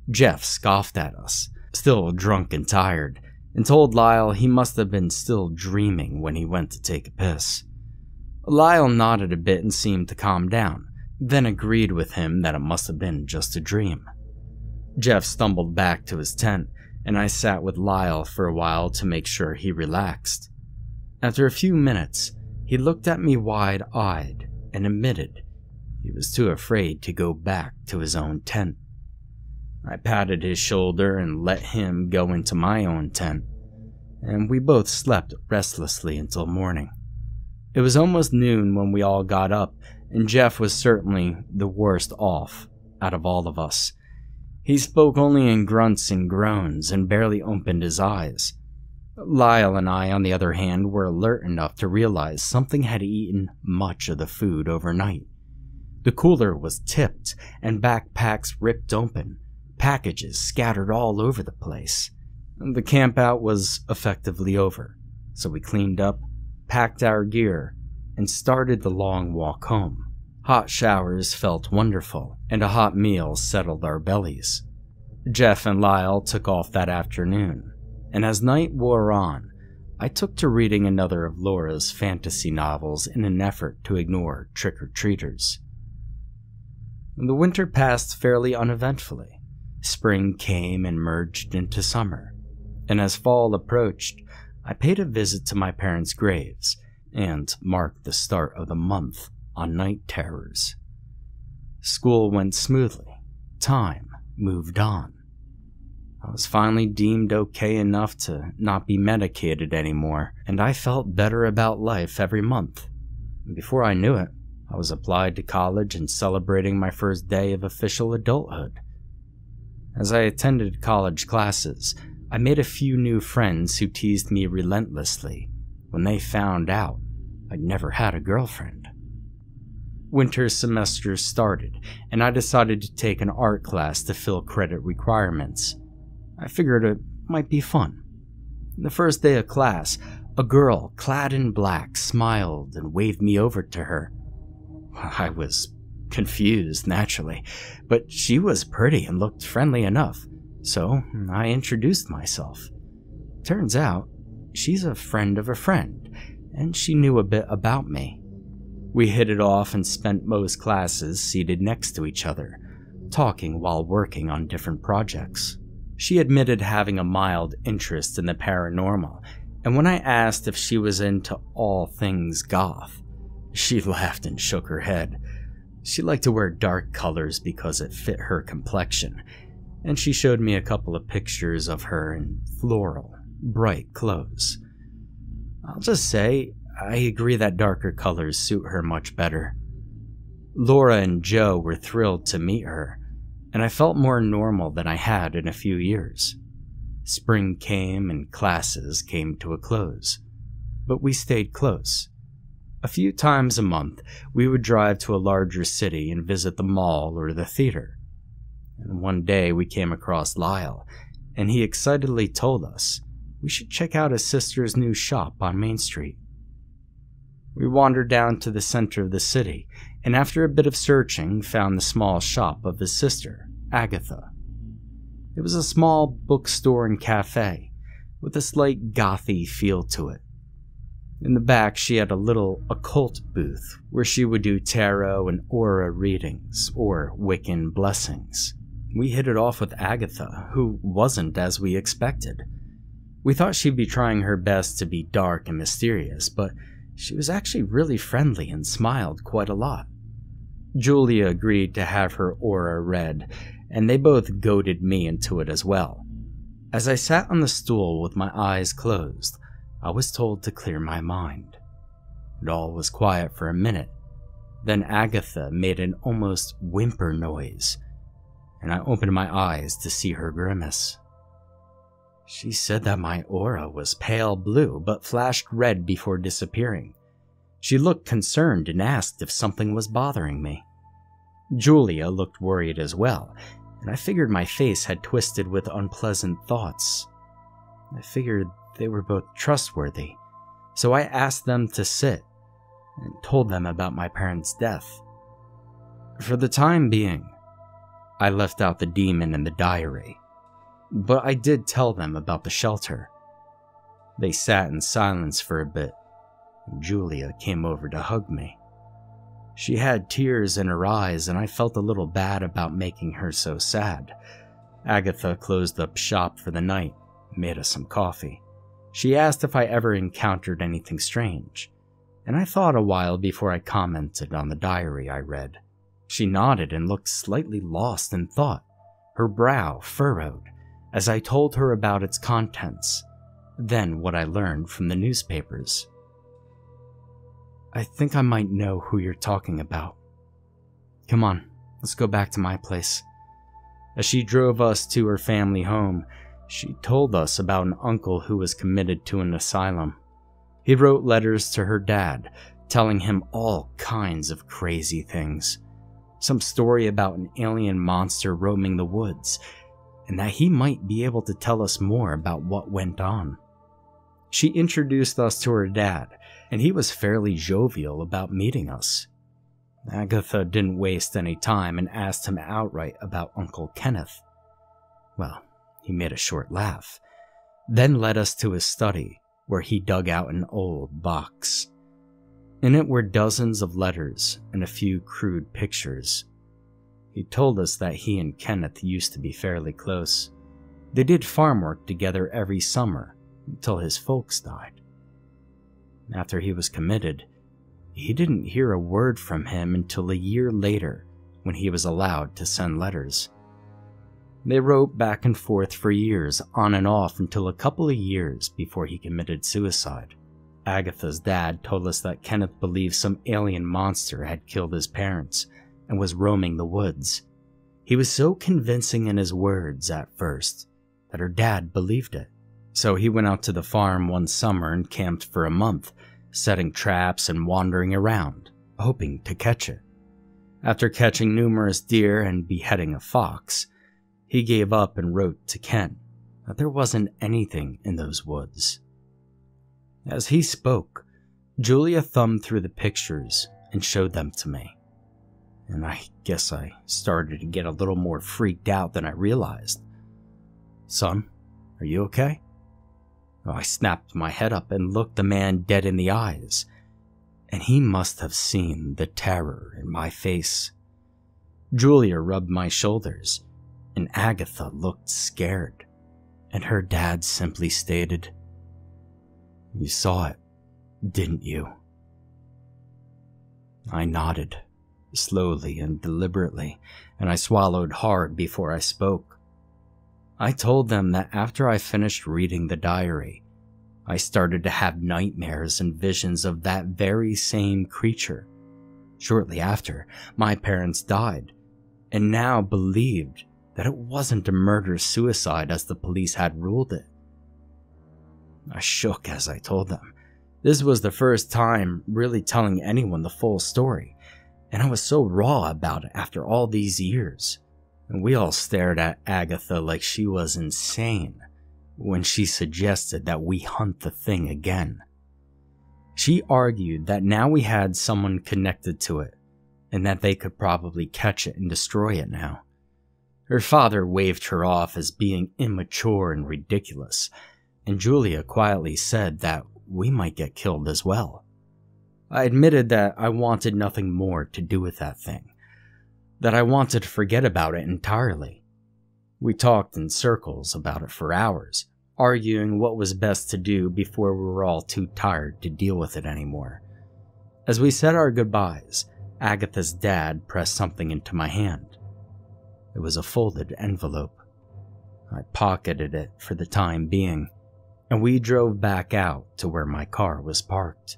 Jeff scoffed at us still drunk and tired, and told Lyle he must have been still dreaming when he went to take a piss. Lyle nodded a bit and seemed to calm down, then agreed with him that it must have been just a dream. Jeff stumbled back to his tent, and I sat with Lyle for a while to make sure he relaxed. After a few minutes, he looked at me wide eyed and admitted he was too afraid to go back to his own tent. I patted his shoulder and let him go into my own tent, and we both slept restlessly until morning. It was almost noon when we all got up, and Jeff was certainly the worst off out of all of us. He spoke only in grunts and groans and barely opened his eyes. Lyle and I, on the other hand, were alert enough to realize something had eaten much of the food overnight. The cooler was tipped and backpacks ripped open, packages scattered all over the place. The campout was effectively over, so we cleaned up, packed our gear, and started the long walk home. Hot showers felt wonderful, and a hot meal settled our bellies. Jeff and Lyle took off that afternoon, and as night wore on, I took to reading another of Laura's fantasy novels in an effort to ignore trick or treaters. The winter passed fairly uneventfully. Spring came and merged into summer, and as fall approached, I paid a visit to my parents' graves and marked the start of the month on night terrors. School went smoothly. Time moved on. I was finally deemed okay enough to not be medicated anymore, and I felt better about life every month. Before I knew it, I was applied to college and celebrating my first day of official adulthood. As I attended college classes, I made a few new friends who teased me relentlessly when they found out I'd never had a girlfriend. Winter semester started, and I decided to take an art class to fill credit requirements. I figured it might be fun. The first day of class, a girl clad in black smiled and waved me over to her. I was confused, naturally, but she was pretty and looked friendly enough, so I introduced myself. Turns out, she's a friend of a friend, and she knew a bit about me. We hit it off and spent most classes seated next to each other, talking while working on different projects. She admitted having a mild interest in the paranormal, and when I asked if she was into all things goth, she laughed and shook her head. She liked to wear dark colors because it fit her complexion, and she showed me a couple of pictures of her in floral, bright clothes. I'll just say, I agree that darker colors suit her much better. Laura and Joe were thrilled to meet her, and I felt more normal than I had in a few years. Spring came and classes came to a close, but we stayed close. A few times a month, we would drive to a larger city and visit the mall or the theater. And one day we came across Lyle, and he excitedly told us we should check out his sister's new shop on Main Street. We wandered down to the center of the city, and after a bit of searching, found the small shop of his sister, Agatha. It was a small bookstore and cafe, with a slight gothy feel to it. In the back, she had a little occult booth where she would do tarot and aura readings or Wiccan blessings. We hit it off with Agatha, who wasn't as we expected. We thought she'd be trying her best to be dark and mysterious, but she was actually really friendly and smiled quite a lot. Julia agreed to have her aura read, and they both goaded me into it as well. As I sat on the stool with my eyes closed, I was told to clear my mind. It all was quiet for a minute. Then Agatha made an almost whimper noise, and I opened my eyes to see her grimace. She said that my aura was pale blue but flashed red before disappearing. She looked concerned and asked if something was bothering me. Julia looked worried as well, and I figured my face had twisted with unpleasant thoughts. I figured they were both trustworthy, so I asked them to sit and told them about my parents' death. For the time being, I left out the demon in the diary, but I did tell them about the shelter. They sat in silence for a bit, Julia came over to hug me. She had tears in her eyes, and I felt a little bad about making her so sad. Agatha closed up shop for the night, made us some coffee. She asked if I ever encountered anything strange, and I thought a while before I commented on the diary I read. She nodded and looked slightly lost in thought, her brow furrowed, as I told her about its contents, then what I learned from the newspapers. I think I might know who you're talking about. Come on, let's go back to my place. As she drove us to her family home, she told us about an uncle who was committed to an asylum. He wrote letters to her dad, telling him all kinds of crazy things. Some story about an alien monster roaming the woods, and that he might be able to tell us more about what went on. She introduced us to her dad, and he was fairly jovial about meeting us. Agatha didn't waste any time and asked him outright about Uncle Kenneth. Well, he made a short laugh, then led us to his study, where he dug out an old box. In it were dozens of letters and a few crude pictures. He told us that he and Kenneth used to be fairly close. They did farm work together every summer until his folks died. After he was committed, he didn't hear a word from him until a year later when he was allowed to send letters. They wrote back and forth for years, on and off, until a couple of years before he committed suicide. Agatha's dad told us that Kenneth believed some alien monster had killed his parents and was roaming the woods. He was so convincing in his words at first that her dad believed it. So he went out to the farm one summer and camped for a month, setting traps and wandering around, hoping to catch it. After catching numerous deer and beheading a fox, he gave up and wrote to Ken that there wasn't anything in those woods. As he spoke, Julia thumbed through the pictures and showed them to me. And I guess I started to get a little more freaked out than I realized. Son, are you okay? Oh, I snapped my head up and looked the man dead in the eyes, and he must have seen the terror in my face. Julia rubbed my shoulders and Agatha looked scared, and her dad simply stated, You saw it, didn't you? I nodded, slowly and deliberately, and I swallowed hard before I spoke. I told them that after I finished reading the diary, I started to have nightmares and visions of that very same creature. Shortly after, my parents died, and now believed that it wasn't a murder suicide as the police had ruled it. I shook as I told them. This was the first time really telling anyone the full story, and I was so raw about it after all these years. And we all stared at Agatha like she was insane when she suggested that we hunt the thing again. She argued that now we had someone connected to it, and that they could probably catch it and destroy it now. Her father waved her off as being immature and ridiculous, and Julia quietly said that we might get killed as well. I admitted that I wanted nothing more to do with that thing, that I wanted to forget about it entirely. We talked in circles about it for hours, arguing what was best to do before we were all too tired to deal with it anymore. As we said our goodbyes, Agatha's dad pressed something into my hand. It was a folded envelope. I pocketed it for the time being, and we drove back out to where my car was parked.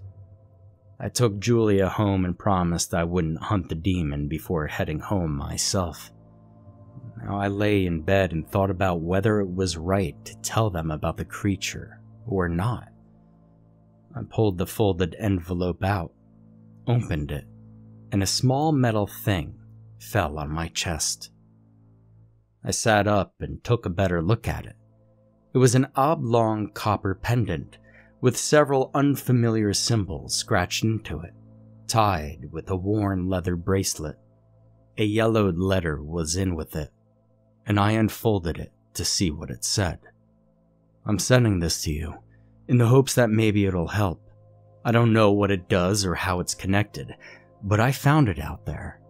I took Julia home and promised I wouldn't hunt the demon before heading home myself. Now I lay in bed and thought about whether it was right to tell them about the creature or not. I pulled the folded envelope out, opened it, and a small metal thing fell on my chest. I sat up and took a better look at it. It was an oblong copper pendant with several unfamiliar symbols scratched into it, tied with a worn leather bracelet. A yellowed letter was in with it, and I unfolded it to see what it said. I'm sending this to you, in the hopes that maybe it'll help. I don't know what it does or how it's connected, but I found it out there.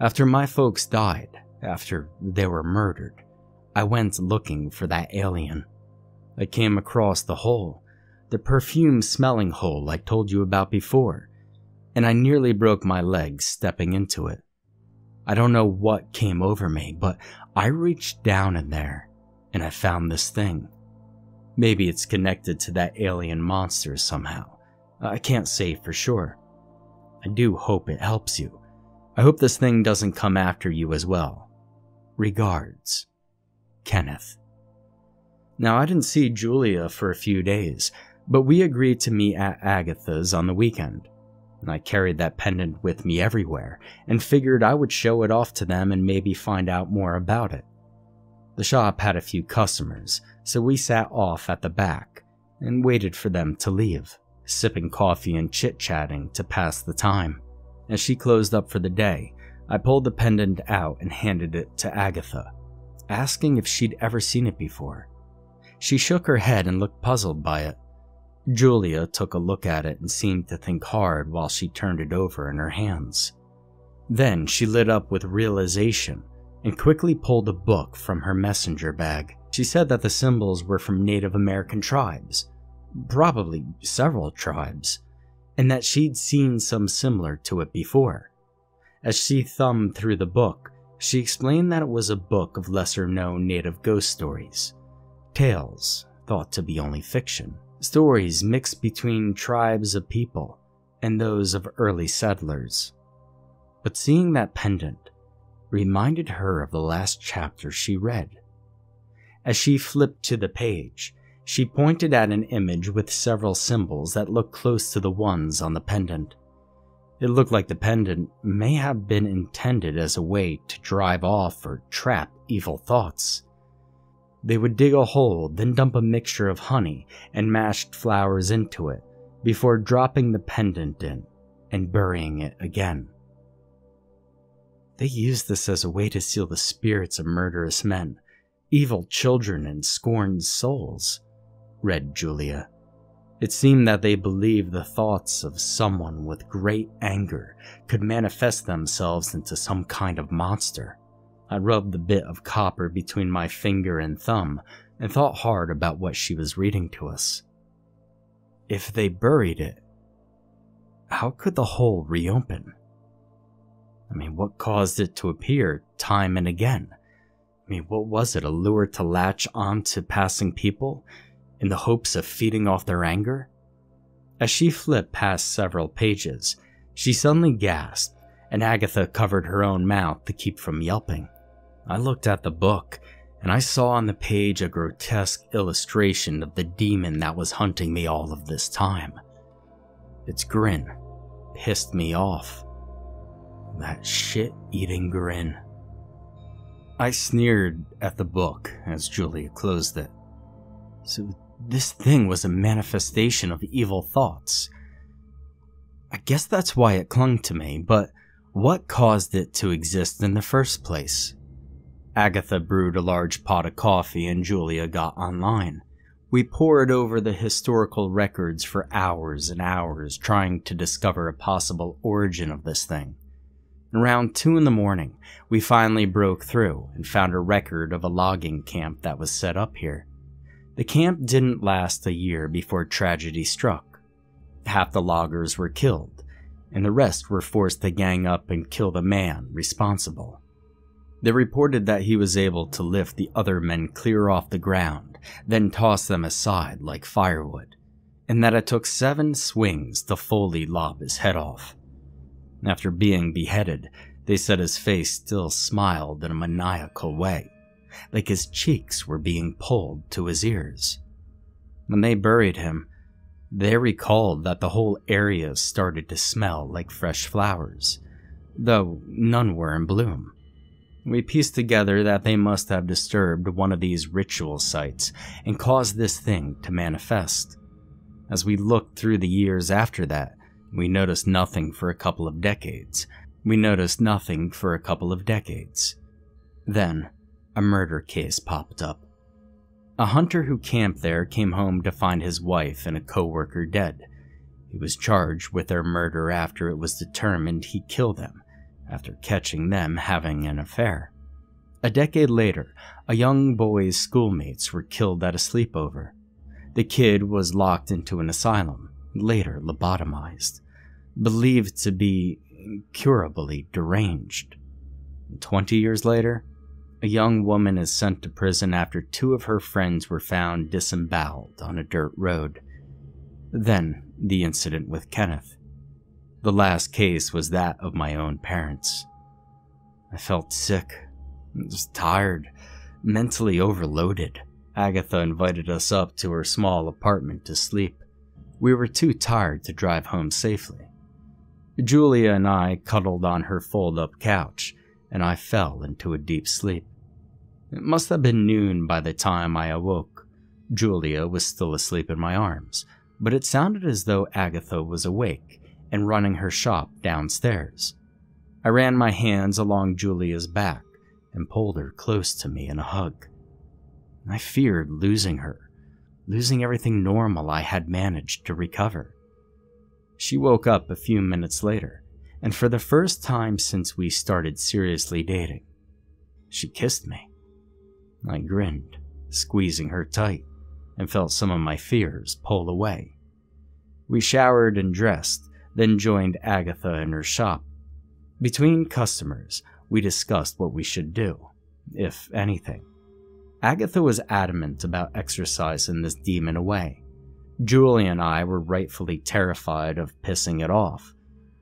After my folks died, after they were murdered, I went looking for that alien. I came across the hole, the perfume smelling hole I told you about before, and I nearly broke my leg stepping into it. I don't know what came over me, but I reached down in there and I found this thing. Maybe it's connected to that alien monster somehow. I can't say for sure. I do hope it helps you. I hope this thing doesn't come after you as well. Regards, Kenneth. Now, I didn't see Julia for a few days, but we agreed to meet at Agatha's on the weekend. And I carried that pendant with me everywhere and figured I would show it off to them and maybe find out more about it. The shop had a few customers, so we sat off at the back and waited for them to leave, sipping coffee and chit chatting to pass the time. As she closed up for the day, I pulled the pendant out and handed it to Agatha, asking if she'd ever seen it before. She shook her head and looked puzzled by it. Julia took a look at it and seemed to think hard while she turned it over in her hands. Then she lit up with realization and quickly pulled a book from her messenger bag. She said that the symbols were from Native American tribes, probably several tribes, and that she'd seen some similar to it before. As she thumbed through the book, she explained that it was a book of lesser known native ghost stories, tales thought to be only fiction. Stories mixed between tribes of people and those of early settlers. But seeing that pendant reminded her of the last chapter she read. As she flipped to the page, she pointed at an image with several symbols that looked close to the ones on the pendant. It looked like the pendant may have been intended as a way to drive off or trap evil thoughts. They would dig a hole, then dump a mixture of honey and mashed flowers into it before dropping the pendant in and burying it again. They used this as a way to seal the spirits of murderous men, evil children, and scorned souls, read Julia. It seemed that they believed the thoughts of someone with great anger could manifest themselves into some kind of monster. I rubbed the bit of copper between my finger and thumb and thought hard about what she was reading to us. If they buried it, how could the hole reopen? I mean, what caused it to appear time and again? I mean, what was it? A lure to latch on to passing people in the hopes of feeding off their anger? As she flipped past several pages, she suddenly gasped, and Agatha covered her own mouth to keep from yelping. I looked at the book, and I saw on the page a grotesque illustration of the demon that was hunting me all of this time. Its grin pissed me off. That shit eating grin. I sneered at the book as Julia closed it. So, this thing was a manifestation of evil thoughts. I guess that's why it clung to me, but what caused it to exist in the first place? Agatha brewed a large pot of coffee and Julia got online. We pored over the historical records for hours and hours trying to discover a possible origin of this thing. Around 2 in the morning, we finally broke through and found a record of a logging camp that was set up here. The camp didn't last a year before tragedy struck. Half the loggers were killed, and the rest were forced to gang up and kill the man responsible. They reported that he was able to lift the other men clear off the ground, then toss them aside like firewood, and that it took seven swings to fully lob his head off. After being beheaded, they said his face still smiled in a maniacal way, like his cheeks were being pulled to his ears. When they buried him, they recalled that the whole area started to smell like fresh flowers, though none were in bloom. We pieced together that they must have disturbed one of these ritual sites and caused this thing to manifest. As we looked through the years after that, we noticed nothing for a couple of decades. We noticed nothing for a couple of decades. Then, a murder case popped up. A hunter who camped there came home to find his wife and a coworker dead. He was charged with their murder after it was determined he killed them, after catching them having an affair. A decade later, a young boy's schoolmates were killed at a sleepover. The kid was locked into an asylum, later lobotomized believed to be incurably deranged. Twenty years later, a young woman is sent to prison after two of her friends were found disemboweled on a dirt road. Then, the incident with Kenneth. The last case was that of my own parents. I felt sick, just tired, mentally overloaded. Agatha invited us up to her small apartment to sleep. We were too tired to drive home safely. Julia and I cuddled on her fold up couch, and I fell into a deep sleep. It must have been noon by the time I awoke. Julia was still asleep in my arms, but it sounded as though Agatha was awake and running her shop downstairs. I ran my hands along Julia's back and pulled her close to me in a hug. I feared losing her, losing everything normal I had managed to recover. She woke up a few minutes later, and for the first time since we started seriously dating, she kissed me. I grinned, squeezing her tight, and felt some of my fears pull away. We showered and dressed, then joined Agatha in her shop. Between customers, we discussed what we should do, if anything. Agatha was adamant about exorcising this demon away, Julie and I were rightfully terrified of pissing it off,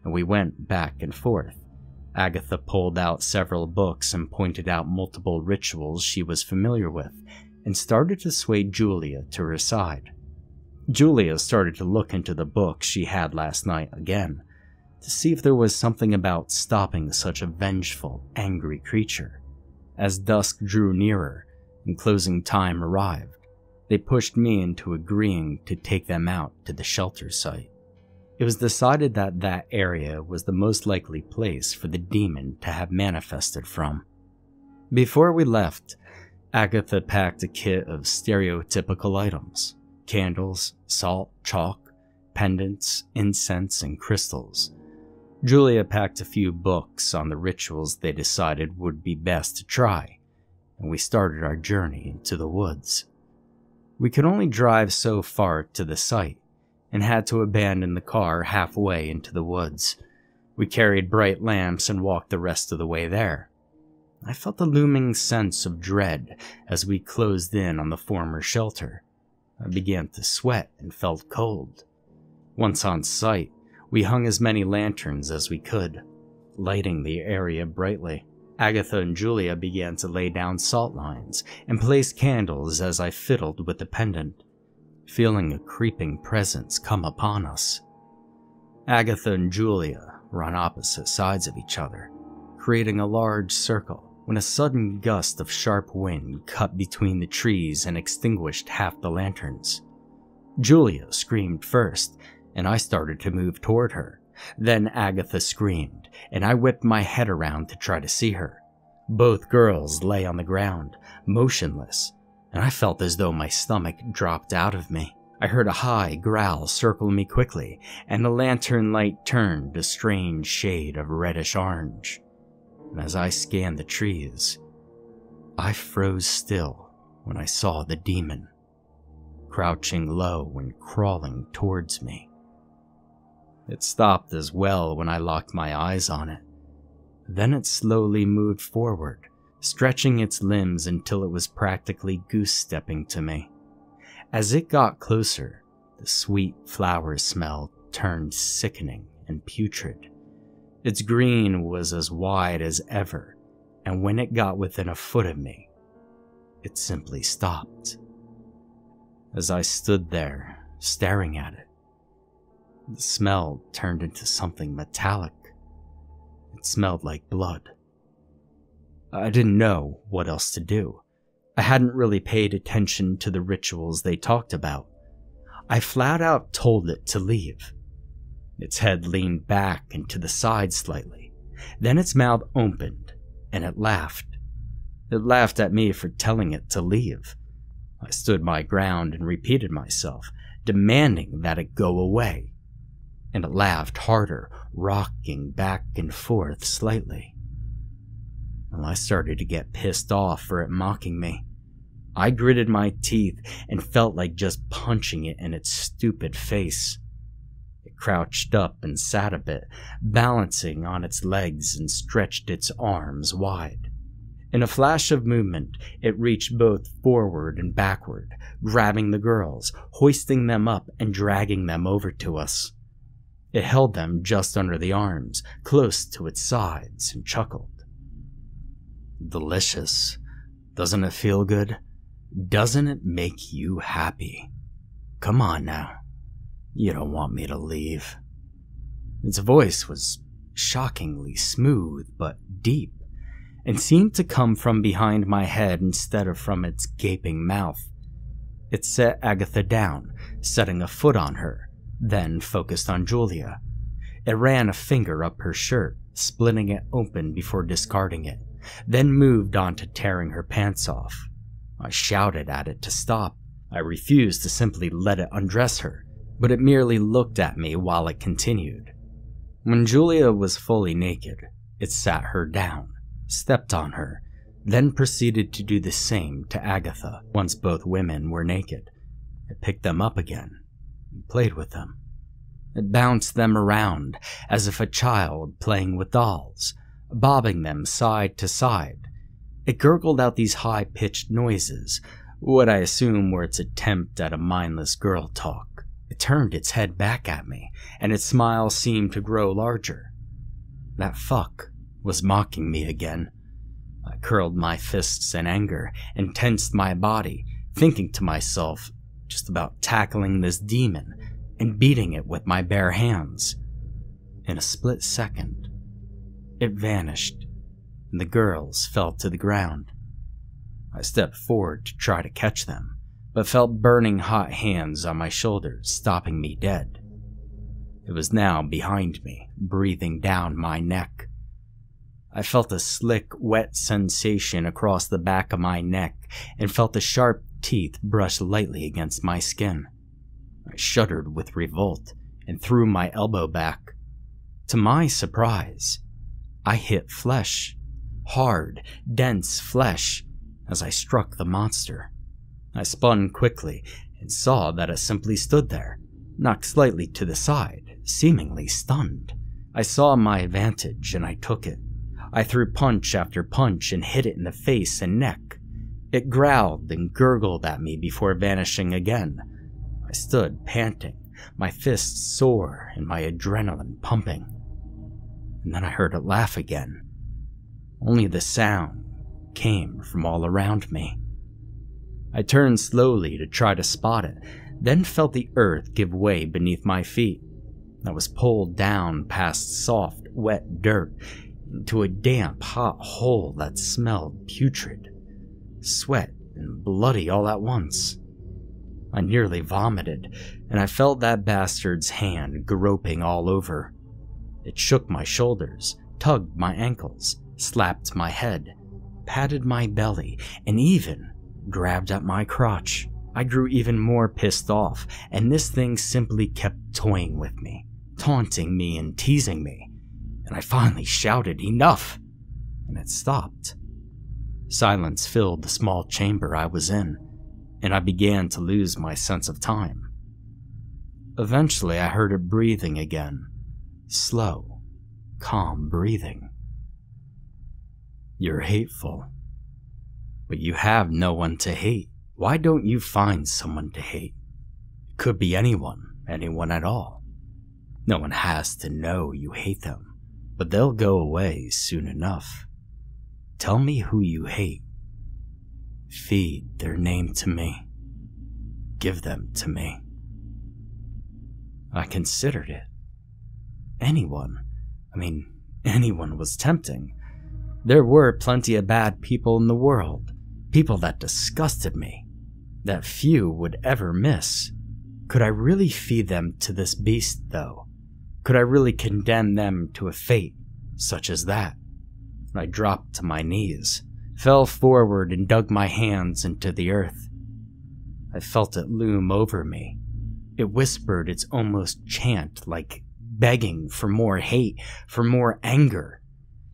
and we went back and forth. Agatha pulled out several books and pointed out multiple rituals she was familiar with, and started to sway Julia to her side. Julia started to look into the book she had last night again, to see if there was something about stopping such a vengeful, angry creature. As dusk drew nearer and closing time arrived, they pushed me into agreeing to take them out to the shelter site. It was decided that that area was the most likely place for the demon to have manifested from. Before we left, Agatha packed a kit of stereotypical items candles, salt, chalk, pendants, incense, and crystals. Julia packed a few books on the rituals they decided would be best to try, and we started our journey into the woods. We could only drive so far to the site and had to abandon the car halfway into the woods. We carried bright lamps and walked the rest of the way there. I felt a looming sense of dread as we closed in on the former shelter. I began to sweat and felt cold. Once on site, we hung as many lanterns as we could, lighting the area brightly. Agatha and Julia began to lay down salt lines and place candles as I fiddled with the pendant, feeling a creeping presence come upon us. Agatha and Julia were on opposite sides of each other, creating a large circle when a sudden gust of sharp wind cut between the trees and extinguished half the lanterns. Julia screamed first, and I started to move toward her. Then Agatha screamed, and I whipped my head around to try to see her. Both girls lay on the ground, motionless, and I felt as though my stomach dropped out of me. I heard a high growl circle me quickly, and the lantern light turned a strange shade of reddish orange. And as I scanned the trees, I froze still when I saw the demon, crouching low and crawling towards me. It stopped as well when I locked my eyes on it. Then it slowly moved forward, stretching its limbs until it was practically goose stepping to me. As it got closer, the sweet flower smell turned sickening and putrid. Its green was as wide as ever, and when it got within a foot of me, it simply stopped. As I stood there, staring at it, the smell turned into something metallic. It smelled like blood. I didn't know what else to do. I hadn't really paid attention to the rituals they talked about. I flat out told it to leave. Its head leaned back and to the side slightly. Then its mouth opened, and it laughed. It laughed at me for telling it to leave. I stood my ground and repeated myself, demanding that it go away and it laughed harder, rocking back and forth slightly. Well, I started to get pissed off for it mocking me. I gritted my teeth and felt like just punching it in its stupid face. Crouched up and sat a bit, balancing on its legs and stretched its arms wide. In a flash of movement, it reached both forward and backward, grabbing the girls, hoisting them up, and dragging them over to us. It held them just under the arms, close to its sides, and chuckled. Delicious. Doesn't it feel good? Doesn't it make you happy? Come on now. You don't want me to leave. Its voice was shockingly smooth but deep, and seemed to come from behind my head instead of from its gaping mouth. It set Agatha down, setting a foot on her, then focused on Julia. It ran a finger up her shirt, splitting it open before discarding it, then moved on to tearing her pants off. I shouted at it to stop. I refused to simply let it undress her, but it merely looked at me while it continued. When Julia was fully naked, it sat her down, stepped on her, then proceeded to do the same to Agatha once both women were naked. It picked them up again, and played with them. It bounced them around as if a child playing with dolls, bobbing them side to side. It gurgled out these high pitched noises, what I assume were its attempt at a mindless girl talk. It turned its head back at me, and its smile seemed to grow larger. That fuck was mocking me again. I curled my fists in anger and tensed my body, thinking to myself, just about tackling this demon and beating it with my bare hands. In a split second, it vanished, and the girls fell to the ground. I stepped forward to try to catch them, but felt burning hot hands on my shoulders, stopping me dead. It was now behind me, breathing down my neck. I felt a slick, wet sensation across the back of my neck and felt the sharp teeth brush lightly against my skin. I shuddered with revolt and threw my elbow back. To my surprise, I hit flesh. Hard, dense flesh as I struck the monster. I spun quickly and saw that it simply stood there, knocked slightly to the side, seemingly stunned. I saw my advantage and I took it. I threw punch after punch and hit it in the face and neck. It growled and gurgled at me before vanishing again. I stood panting, my fists sore and my adrenaline pumping. And then I heard it laugh again. Only the sound came from all around me. I turned slowly to try to spot it, then felt the earth give way beneath my feet. I was pulled down past soft, wet dirt into a damp, hot hole that smelled putrid. Sweat and bloody all at once. I nearly vomited, and I felt that bastard's hand groping all over. It shook my shoulders, tugged my ankles, slapped my head, patted my belly, and even grabbed at my crotch. I grew even more pissed off, and this thing simply kept toying with me, taunting me and teasing me and I finally shouted, Enough! And it stopped. Silence filled the small chamber I was in, and I began to lose my sense of time. Eventually, I heard it breathing again slow, calm breathing. You're hateful, but you have no one to hate. Why don't you find someone to hate? It could be anyone, anyone at all. No one has to know you hate them but they'll go away soon enough. Tell me who you hate. Feed their name to me. Give them to me. I considered it. Anyone, I mean, anyone was tempting. There were plenty of bad people in the world, people that disgusted me, that few would ever miss. Could I really feed them to this beast, though? Could I really condemn them to a fate such as that? I dropped to my knees, fell forward, and dug my hands into the earth. I felt it loom over me. It whispered its almost chant, like begging for more hate, for more anger.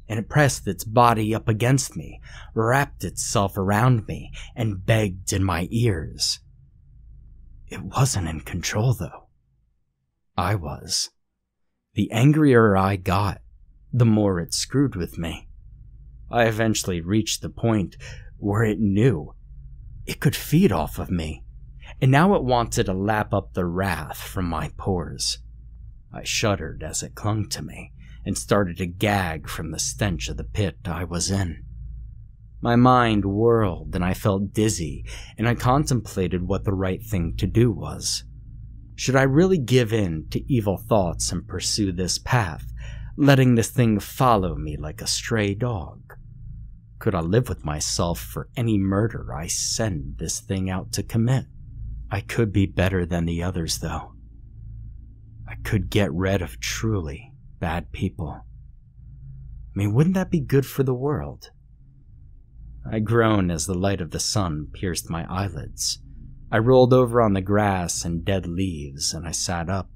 And it pressed its body up against me, wrapped itself around me, and begged in my ears. It wasn't in control, though. I was. The angrier I got, the more it screwed with me. I eventually reached the point where it knew it could feed off of me, and now it wanted to lap up the wrath from my pores. I shuddered as it clung to me and started to gag from the stench of the pit I was in. My mind whirled and I felt dizzy, and I contemplated what the right thing to do was. Should I really give in to evil thoughts and pursue this path, letting this thing follow me like a stray dog? Could I live with myself for any murder I send this thing out to commit? I could be better than the others, though. I could get rid of truly bad people. I mean, wouldn't that be good for the world? I groaned as the light of the sun pierced my eyelids. I rolled over on the grass and dead leaves, and I sat up.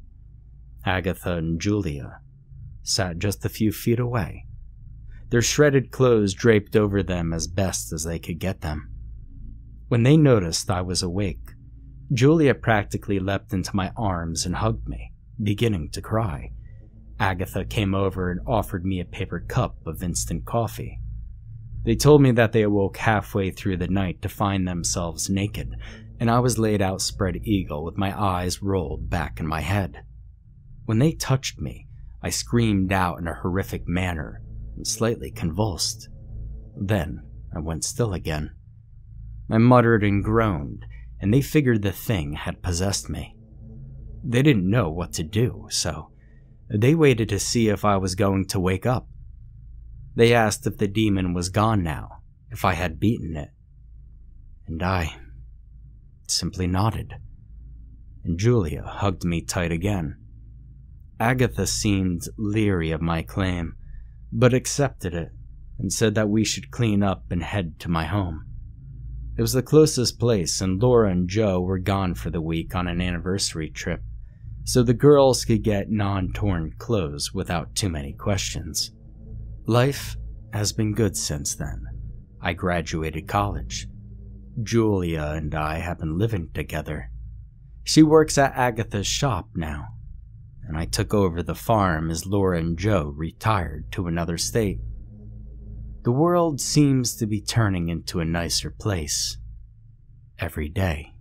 Agatha and Julia sat just a few feet away, their shredded clothes draped over them as best as they could get them. When they noticed I was awake, Julia practically leapt into my arms and hugged me, beginning to cry. Agatha came over and offered me a paper cup of instant coffee. They told me that they awoke halfway through the night to find themselves naked, and I was laid out spread eagle with my eyes rolled back in my head. When they touched me, I screamed out in a horrific manner and slightly convulsed. Then I went still again. I muttered and groaned, and they figured the thing had possessed me. They didn't know what to do, so they waited to see if I was going to wake up. They asked if the demon was gone now, if I had beaten it. And I simply nodded, and Julia hugged me tight again. Agatha seemed leery of my claim, but accepted it and said that we should clean up and head to my home. It was the closest place, and Laura and Joe were gone for the week on an anniversary trip, so the girls could get non torn clothes without too many questions. Life has been good since then. I graduated college, Julia and I have been living together. She works at Agatha's shop now, and I took over the farm as Laura and Joe retired to another state. The world seems to be turning into a nicer place every day.